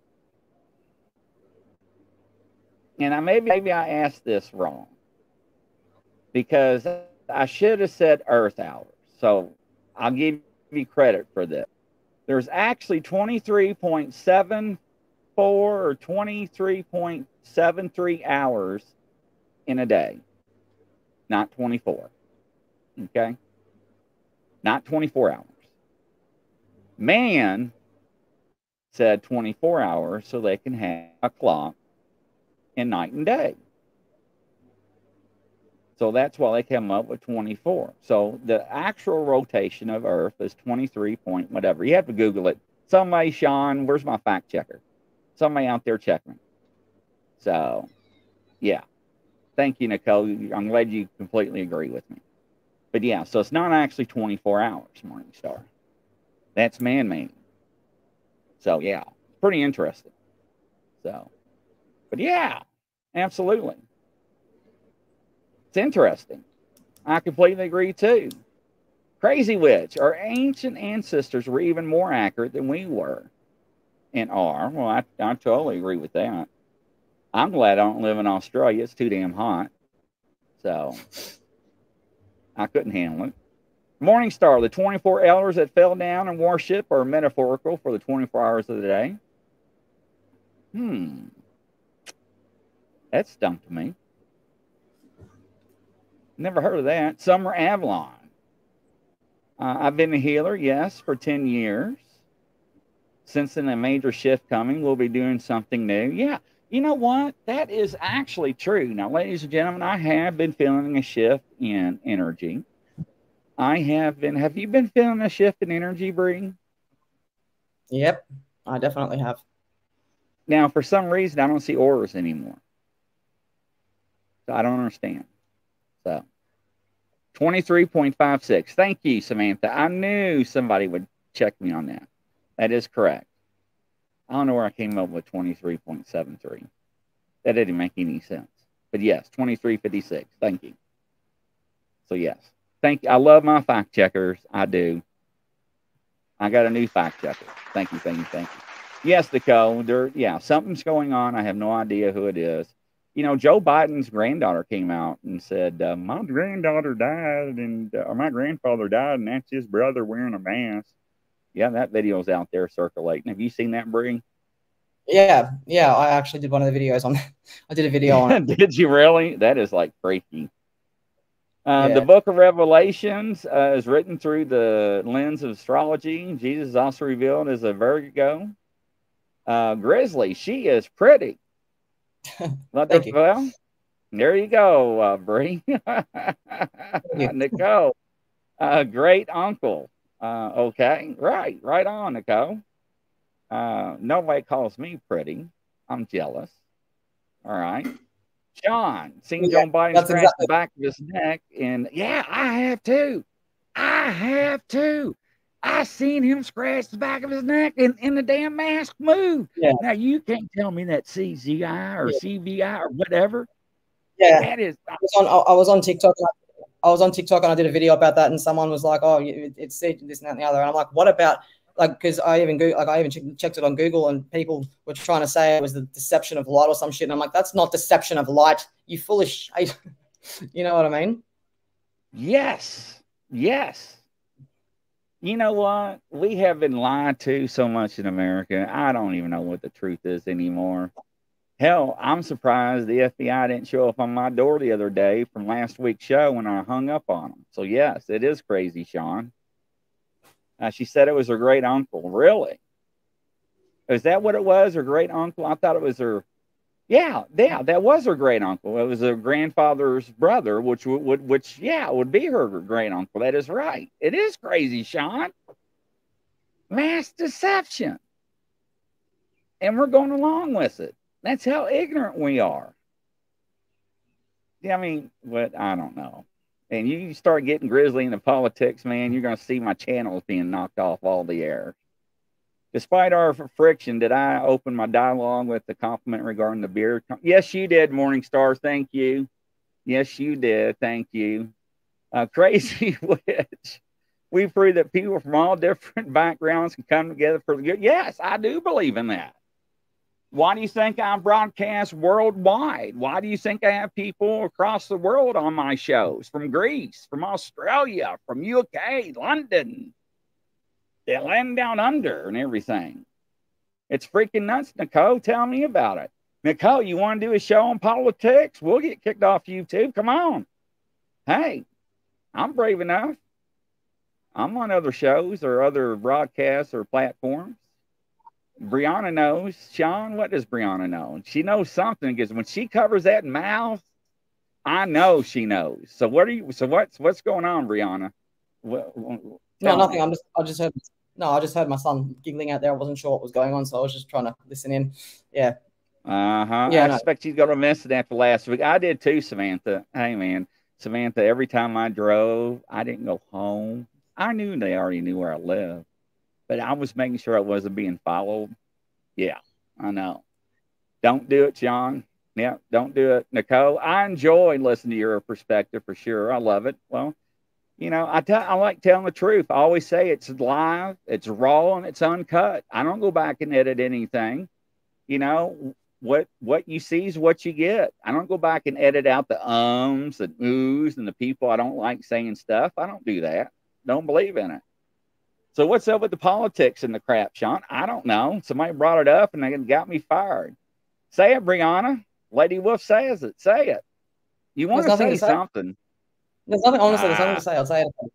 and I maybe maybe I asked this wrong because I should have said Earth hours. So I'll give you credit for this there's actually 23.74 or 23.73 hours in a day, not 24. Okay? Not 24 hours. Man said 24 hours so they can have a clock in night and day. So that's why they came up with 24. So the actual rotation of Earth is 23 point whatever. You have to Google it. Somebody, Sean, where's my fact checker? Somebody out there checking. So, yeah. Thank you, Nicole. I'm glad you completely agree with me. But yeah, so it's not actually 24 hours, Morningstar. That's man made. So, yeah, pretty interesting. So, but yeah, absolutely. It's interesting. I completely agree too. Crazy Witch, our ancient ancestors were even more accurate than we were and are. Well, I, I totally agree with that. I'm glad I don't live in Australia. It's too damn hot. So I couldn't handle it. Morning Star, the 24 elders that fell down and worship are metaphorical for the 24 hours of the day. Hmm. That stunk to me. Never heard of that. Summer Avalon. Uh, I've been a healer, yes, for 10 years. Since in a major shift coming, we'll be doing something new. Yeah, you know what? That is actually true. Now, ladies and gentlemen, I have been feeling a shift in energy. I have been. Have you been feeling a shift in energy, Bree? Yep, I definitely have. Now, for some reason, I don't see auras anymore. So I don't understand. So 23.56. Thank you, Samantha. I knew somebody would check me on that. That is correct. I don't know where I came up with 23.73. That didn't make any sense. But yes, 2356. Thank you. So yes. Thank you. I love my fact checkers. I do. I got a new fact checker. Thank you, thank you, thank you. Yes, Nicole. There, yeah, something's going on. I have no idea who it is. You know, Joe Biden's granddaughter came out and said, uh, "My granddaughter died, and uh, or my grandfather died, and that's his brother wearing a mask." Yeah, that video's out there circulating. Have you seen that, Bree? Yeah, yeah. I actually did one of the videos on. I did a video on it. *laughs* did you really? That is like freaky. Uh, Yeah. The book of Revelations uh, is written through the lens of astrology. Jesus is also revealed as a Virgo. Uh, Grizzly, she is pretty. Let Thank her- you. Well, there you go, uh, Bree. *laughs* Nicole, uh, great uncle. Uh, okay, right, right on, Nicole. Uh, nobody calls me pretty. I'm jealous. All right. John, seen Yeah, Joe Biden scratch exactly- the back of his neck, and yeah, I have too. I have too. I seen him scratch the back of his neck and, and the damn mask move. Yeah. Now you can't tell me that CZI or Yeah. CVI or whatever. Yeah, That is I was on. I was on TikTok. I was on TikTok and I did a video about that, and someone was like, "Oh, it- it's this and that and the other." And I'm like, "What about like?" Because I even go like I even check- checked it on Google, and people were trying to say it was the deception of light or some shit. And I'm like, "That's not deception of light. You foolish." *laughs* you know what I mean? Yes. Yes. You know what? We have been lied to so much in America. I don't even know what the truth is anymore. Hell, I'm surprised the FBI didn't show up on my door the other day from last week's show when I hung up on them. So, yes, it is crazy, Sean. Uh, she said it was her great uncle. Really? Is that what it was? Her great uncle? I thought it was her. Yeah, yeah, that was her great uncle. It was her grandfather's brother, which would, which yeah would be her great uncle. That is right. It is crazy, Sean. Mass deception, and we're going along with it. That's how ignorant we are. Yeah, I mean, what I don't know. And you start getting grizzly into politics, man, you're going to see my channels being knocked off all the air. Despite our friction, did I open my dialogue with the compliment regarding the beer? Yes, you did, Morning Morningstar. Thank you. Yes, you did. Thank you. Uh, *laughs* Crazy Witch. We prove that people from all different *laughs* backgrounds can come together for the good. Yes, I do believe in that. Why do you think I broadcast worldwide? Why do you think I have people across the world on my shows from Greece, from Australia, from UK, London, the land down under, and everything? It's freaking nuts, Nicole. Tell me about it. Nicole, you want to do a show on politics? We'll get kicked off YouTube. Come on. Hey, I'm brave enough. I'm on other shows or other broadcasts or platforms. Bryanna knows. Sean, what does Bryanna know? She knows something because when she covers that mouth, I know she knows. So what are you? So what's what's going on, Bryanna? What, No, nothing. me. I'm just. I just heard. No, I just heard my son giggling out there. I wasn't sure what was going on, so I was just trying to listen in. Yeah. Uh huh. Yeah, I no. expect she's gonna miss it after last week. I did too, Samantha. Hey man, Samantha. Every time I drove, I didn't go home. I knew they already knew where I lived, but I was making sure I wasn't being followed. Yeah, I know. Don't do it, John. Yeah, don't do it, Nicole. I enjoy listening to your perspective for sure. I love it. Well, you know, I tell I like telling the truth. I always say it's live, it's raw, and it's uncut. I don't go back and edit anything. You know, what what you see is what you get. I don't go back and edit out the ums and oohs and the people I don't like saying stuff. I don't do that. Don't believe in it. So what's up with the politics and the crap, Sean? I don't know. Somebody brought it up and they got me fired. Say it, Bryanna. Lady Wolf says it. Say it. You want to say to say. something. There's nothing, honestly, there's nothing to ah. say. I'll say it.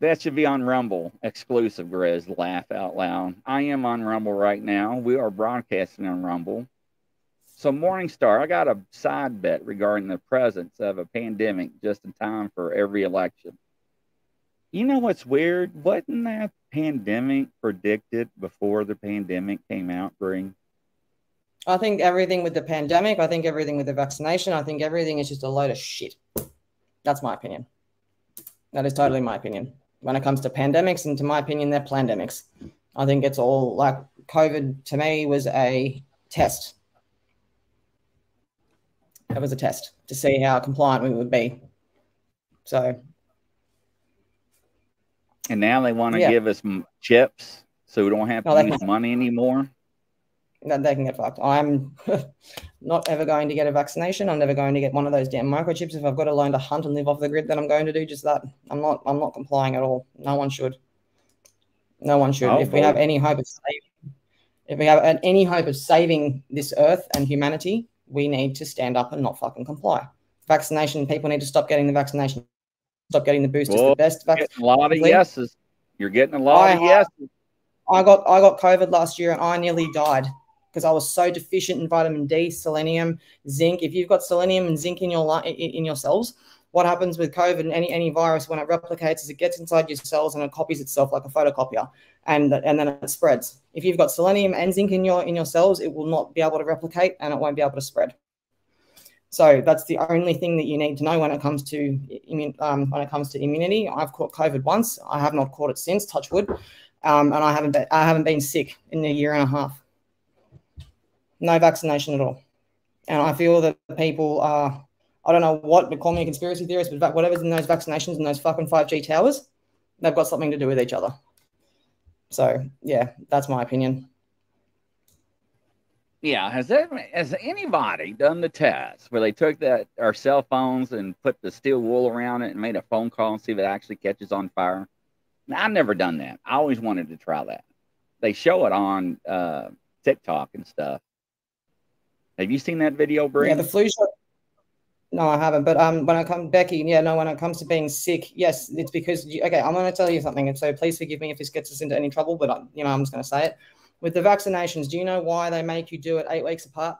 That should be on Rumble exclusive, Grizz. Laugh out loud. I am on Rumble right now. We are broadcasting on Rumble. So, Morningstar, I got a side bet regarding the presence of a pandemic just in time for every election. You know what's weird? Wasn't that pandemic predicted before the pandemic came out, Green? I think everything with the pandemic, I think everything with the vaccination, I think everything is just a load of shit. That's my opinion. That is totally my opinion. When it comes to pandemics, and to my opinion, they're pandemics. I think it's all like COVID to me was a test. It was a test to see how compliant we would be. So. And now they want to yeah. give us chips so we don't have to no, use money anymore that they can get fucked. I'm *laughs* not ever going to get a vaccination. I'm never going to get one of those damn microchips. If I've got to learn to hunt and live off the grid, then I'm going to do just that. I'm not. I'm not complying at all. No one should. No one should. Oh, if we have any hope of saving, if we have any hope of saving this earth and humanity, we need to stand up and not fucking comply. Vaccination. People need to stop getting the vaccination. Stop getting the boosters. the best vaccine. A lot of yeses. You're getting a lot I, of yeses. I got I got COVID last year and I nearly died because I was so deficient in vitamin D, selenium, zinc. If you've got selenium and zinc in your in your cells, what happens with COVID and any any virus when it replicates is it gets inside your cells and it copies itself like a photocopier, and and then it spreads. If you've got selenium and zinc in your in your cells, it will not be able to replicate and it won't be able to spread. So that's the only thing that you need to know when it comes to um, when it comes to immunity. I've caught COVID once. I have not caught it since. Touch wood, um, and I haven't been, I haven't been sick in a year and a half no vaccination at all. And I feel that people are, I don't know what, but call me a conspiracy theorist, but whatever's in those vaccinations and those fucking 5G towers, they've got something to do with each other. So, yeah, that's my opinion. Yeah, has that, has anybody done the test where they took that our cell phones and put the steel wool around it and made a phone call and see if it actually catches on fire? Now, I've never done that. I always wanted to try that. They show it on uh, TikTok and stuff. Have you seen that video, Bree? Yeah, the flu shot. No, I haven't. But um, when I come, Becky, yeah, no, when it comes to being sick, yes, it's because you, okay, I'm going to tell you something, and so please forgive me if this gets us into any trouble. But I, you know, I'm just going to say it. With the vaccinations, do you know why they make you do it eight weeks apart?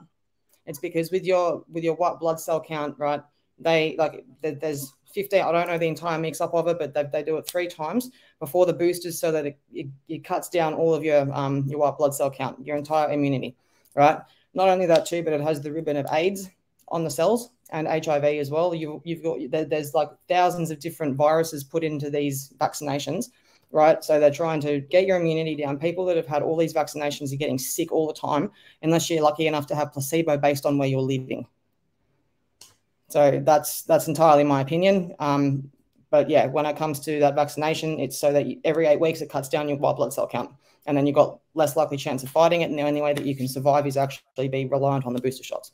It's because with your with your white blood cell count, right? They like there's 15. I don't know the entire mix up of it, but they, they do it three times before the boosters, so that it, it, it cuts down all of your um your white blood cell count, your entire immunity, right? Not only that too, but it has the ribbon of AIDS on the cells and HIV as well. You, you've got there's like thousands of different viruses put into these vaccinations, right? So they're trying to get your immunity down. People that have had all these vaccinations are getting sick all the time, unless you're lucky enough to have placebo based on where you're living. So that's that's entirely my opinion. Um, but yeah, when it comes to that vaccination, it's so that you, every eight weeks it cuts down your white blood cell count and then you've got less likely chance of fighting it. And the only way that you can survive is actually be reliant on the booster shots.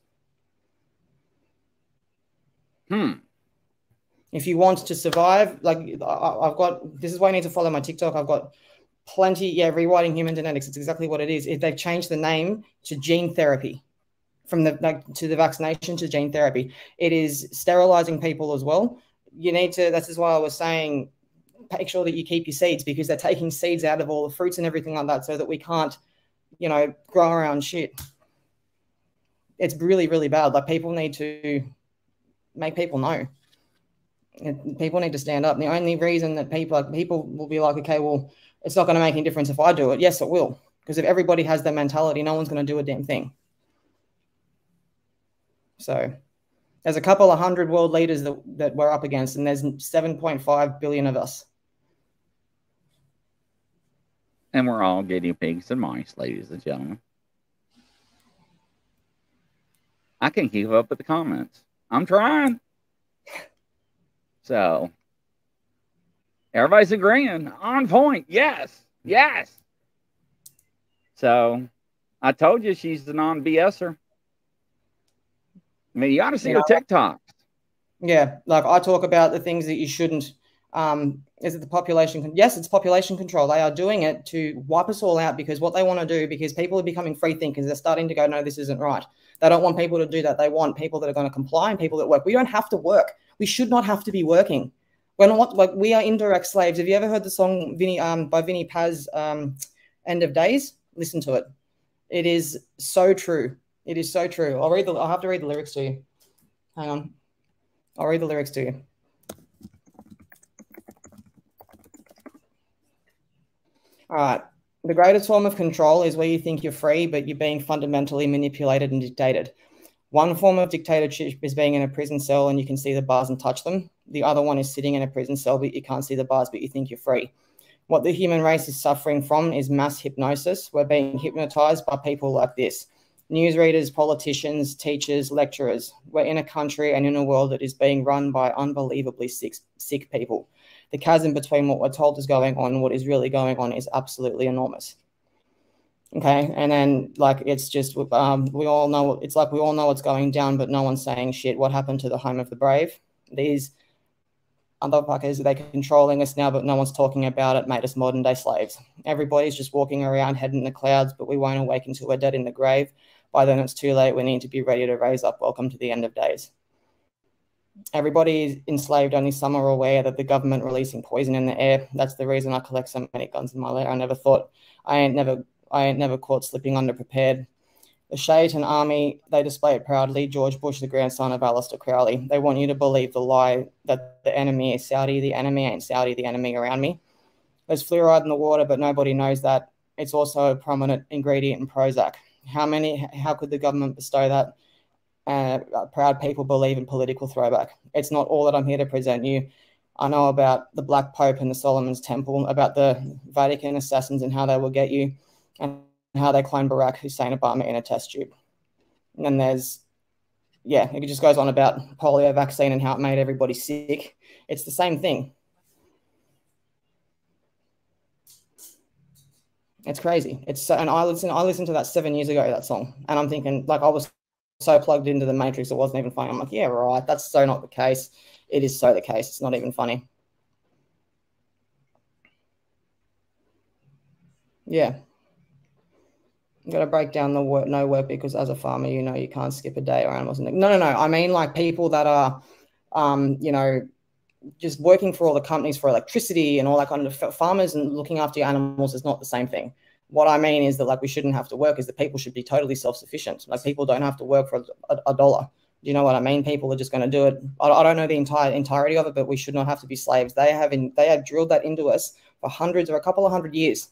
Hmm. If you want to survive, like I've got, this is why I need to follow my TikTok. I've got plenty, yeah, rewriting human genetics. It's exactly what it is. If they've changed the name to gene therapy from the like, to the vaccination to gene therapy, it is sterilizing people as well. You need to. This is why I was saying make sure that you keep your seeds because they're taking seeds out of all the fruits and everything like that so that we can't, you know, grow our own shit. It's really, really bad. Like people need to make people know. People need to stand up. And the only reason that people people will be like, okay, well, it's not going to make any difference if I do it. Yes, it will. Because if everybody has that mentality, no one's going to do a damn thing. So there's a couple of hundred world leaders that, that we're up against, and there's 7.5 billion of us. And we're all guinea pigs and mice, ladies and gentlemen. I can keep up with the comments. I'm trying. So everybody's agreeing. On point. Yes. Yes. So I told you she's the non BSer. I mean, you ought to see you her TikToks. Yeah. Like I talk about the things that you shouldn't um, is it the population? Yes, it's population control. They are doing it to wipe us all out because what they want to do, because people are becoming free thinkers, they're starting to go, no, this isn't right. They don't want people to do that. They want people that are going to comply and people that work. We don't have to work. We should not have to be working. We're not like we are indirect slaves. Have you ever heard the song Vinny um, by Vinnie Paz, um, "End of Days"? Listen to it. It is so true. It is so true. I'll read the. I'll have to read the lyrics to you. Hang on. I'll read the lyrics to you. All right. The greatest form of control is where you think you're free, but you're being fundamentally manipulated and dictated. One form of dictatorship is being in a prison cell and you can see the bars and touch them. The other one is sitting in a prison cell, but you can't see the bars, but you think you're free. What the human race is suffering from is mass hypnosis. We're being hypnotized by people like this newsreaders, politicians, teachers, lecturers. We're in a country and in a world that is being run by unbelievably sick, sick people the chasm between what we're told is going on and what is really going on is absolutely enormous. Okay, and then like it's just um, we all know it's like we all know what's going down, but no one's saying shit. What happened to the home of the brave? These other motherfuckers, they're controlling us now, but no one's talking about it. Made us modern day slaves. Everybody's just walking around head in the clouds, but we won't awake until we're dead in the grave. By then it's too late. We need to be ready to raise up. Welcome to the end of days everybody is enslaved only some are aware that the government releasing poison in the air that's the reason i collect so many guns in my lair i never thought i ain't never i ain't never caught slipping underprepared the Shaitan army, they display it proudly. George Bush, the grandson of Aleister Crowley. They want you to believe the lie that the enemy is Saudi. The enemy ain't Saudi, the enemy around me. There's fluoride in the water, but nobody knows that. It's also a prominent ingredient in Prozac. How many, how could the government bestow that? Uh, proud people believe in political throwback. It's not all that I'm here to present you. I know about the Black Pope and the Solomon's Temple, about the Vatican assassins and how they will get you, and how they clone Barack Hussein Obama in a test tube. And then there's, yeah, it just goes on about polio vaccine and how it made everybody sick. It's the same thing. It's crazy. It's so, and I listen. I listened to that seven years ago. That song, and I'm thinking like I was so plugged into the matrix it wasn't even funny. I'm like, yeah, right. That's so not the case. It is so the case. It's not even funny. Yeah. You got to break down the work, no work because as a farmer, you know, you can't skip a day or animals. No, no, no. I mean, like people that are, um, you know, just working for all the companies for electricity and all that kind of farmers and looking after your animals is not the same thing what I mean is that like we shouldn't have to work is that people should be totally self-sufficient. Like people don't have to work for a, a dollar. Do you know what I mean? People are just going to do it. I, I, don't know the entire entirety of it, but we should not have to be slaves. They have in, they have drilled that into us for hundreds or a couple of hundred years,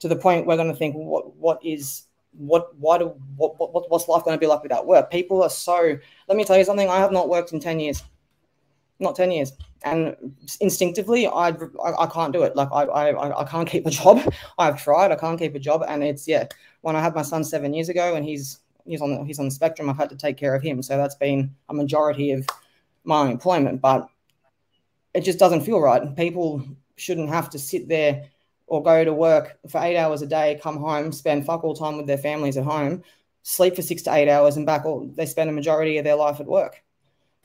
to the point we're going to think what what is what why do what, what what's life going to be like without work? People are so. Let me tell you something. I have not worked in ten years not 10 years and instinctively I, I, I can't do it. Like I, I i can't keep a *laughs* job. I've tried i can't keep a job and it's yeah when i had my son seven years ago and he's he's on the, he's on the spectrum i've had to take care of him. So that's been a majority of my employment but it just doesn't feel right. People shouldn't have to sit there or go to work for eight hours a day come home spend fuck all time with their families at home sleep for six to eight hours and back all they spend a majority of their life at work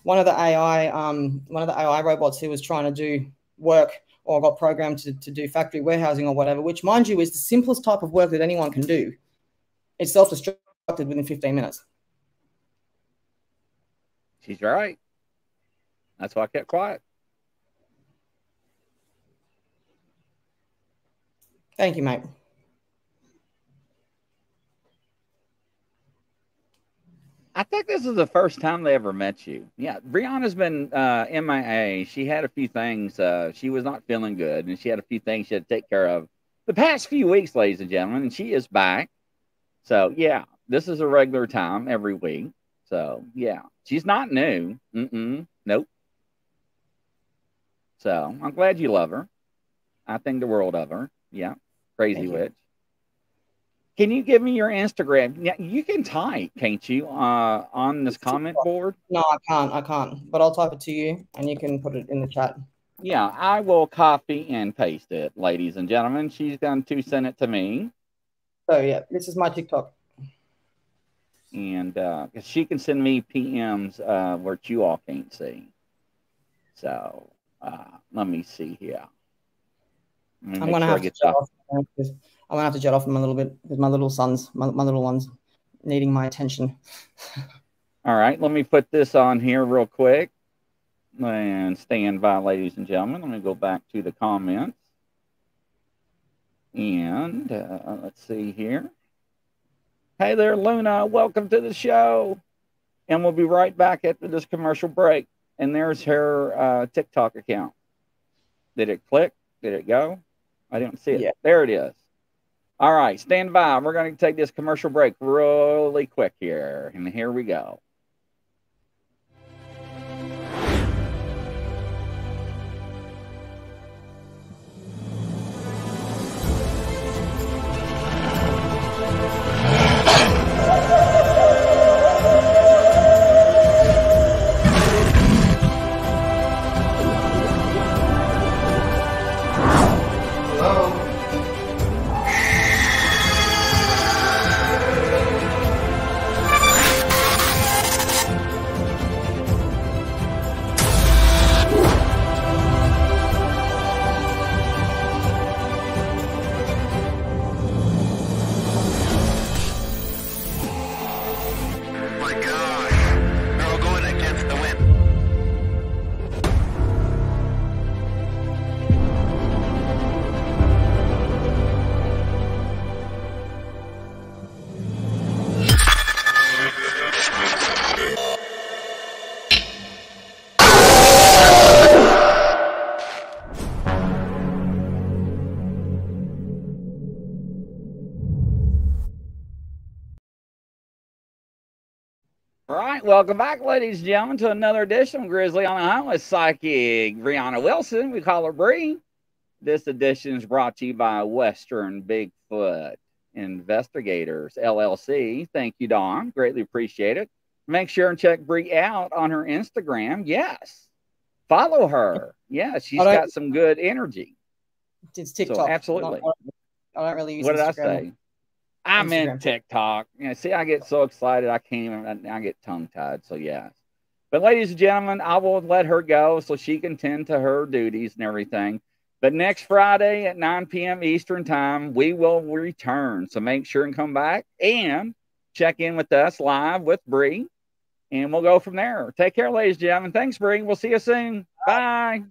one of the AI, um, one of the AI robots who was trying to do work or got programmed to, to do factory warehousing or whatever, which mind you is the simplest type of work that anyone can do. It's self-destructed within 15 minutes. She's right. That's why I kept quiet. Thank you, mate. I think this is the first time they ever met you. Yeah, Bryanna's been uh, MIA. She had a few things. Uh, she was not feeling good, and she had a few things she had to take care of the past few weeks, ladies and gentlemen. And she is back. So yeah, this is a regular time every week. So yeah, she's not new. Mm-mm, nope. So I'm glad you love her. I think the world of her. Yeah, crazy witch. Can you give me your Instagram? Yeah, you can type, can't you, uh, on this comment board? No, I can't. I can't. But I'll type it to you, and you can put it in the chat. Yeah, I will copy and paste it, ladies and gentlemen. She's going to send it to me. So yeah, this is my TikTok. And uh, she can send me PMs uh, where you all can't see. So uh, let me see here. I'm gonna sure have to get I'm gonna have to jet off them a little bit because my little sons, my, my little ones, needing my attention. *laughs* All right, let me put this on here real quick. And stand by, ladies and gentlemen. Let me go back to the comments. And uh, let's see here. Hey there, Luna. Welcome to the show. And we'll be right back after this commercial break. And there's her uh, TikTok account. Did it click? Did it go? I didn't see it. Yeah. There it is. All right, stand by. We're going to take this commercial break really quick here. And here we go. Right, welcome back, ladies and gentlemen, to another edition of Grizzly on the Hunt with psychic Bryanna Wilson. We call her Bree. This edition is brought to you by Western Bigfoot Investigators LLC. Thank you, Don. Greatly appreciate it. Make sure and check Bree out on her Instagram. Yes, follow her. Yeah, she's don't- got some good energy. It's TikTok. absolutely. Not- I don't really use What did I say? I meant Instagram. TikTok. Yeah, see, I get so excited I can't even. I get tongue tied. So yeah. But ladies and gentlemen, I will let her go so she can tend to her duties and everything. But next Friday at 9 p.m. Eastern time, we will return. So make sure and come back and check in with us live with Bree, and we'll go from there. Take care, ladies and gentlemen. Thanks, Bree. We'll see you soon. Bye.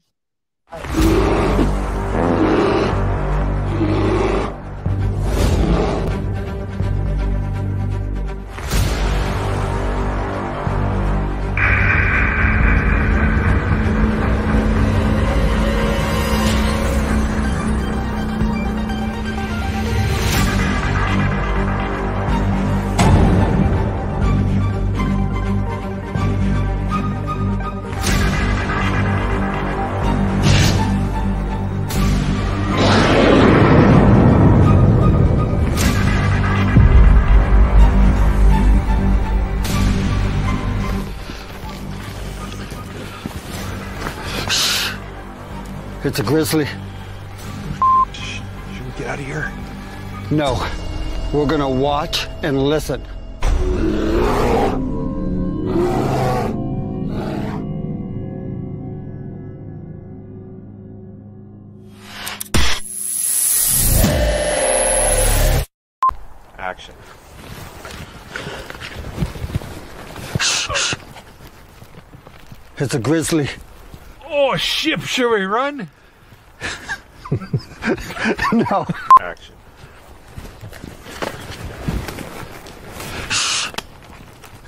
It's a grizzly. Should we get out of here? No. We're gonna watch and listen. Action. It's a grizzly. Oh, ship, should we run? No. Action.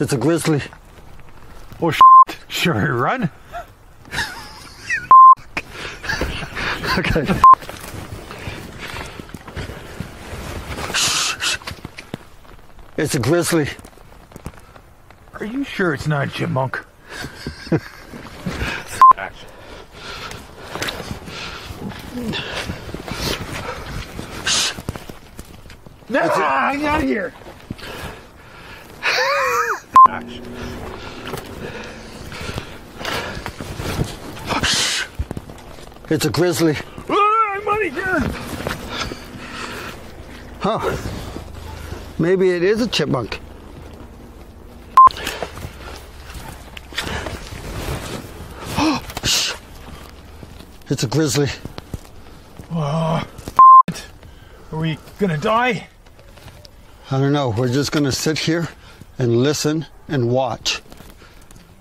It's a grizzly. Oh, shit. should we run? Okay. It's a grizzly. Are you sure it's not chipmunk? No, I'm out of here. It's a grizzly. Ah, I'm out of here. Huh. Maybe it is a chipmunk. *gasps* It's a grizzly. Oh, Are we gonna die? I don't know. We're just gonna sit here and listen and watch.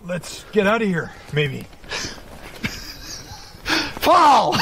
Let's get out of here, maybe. Paul!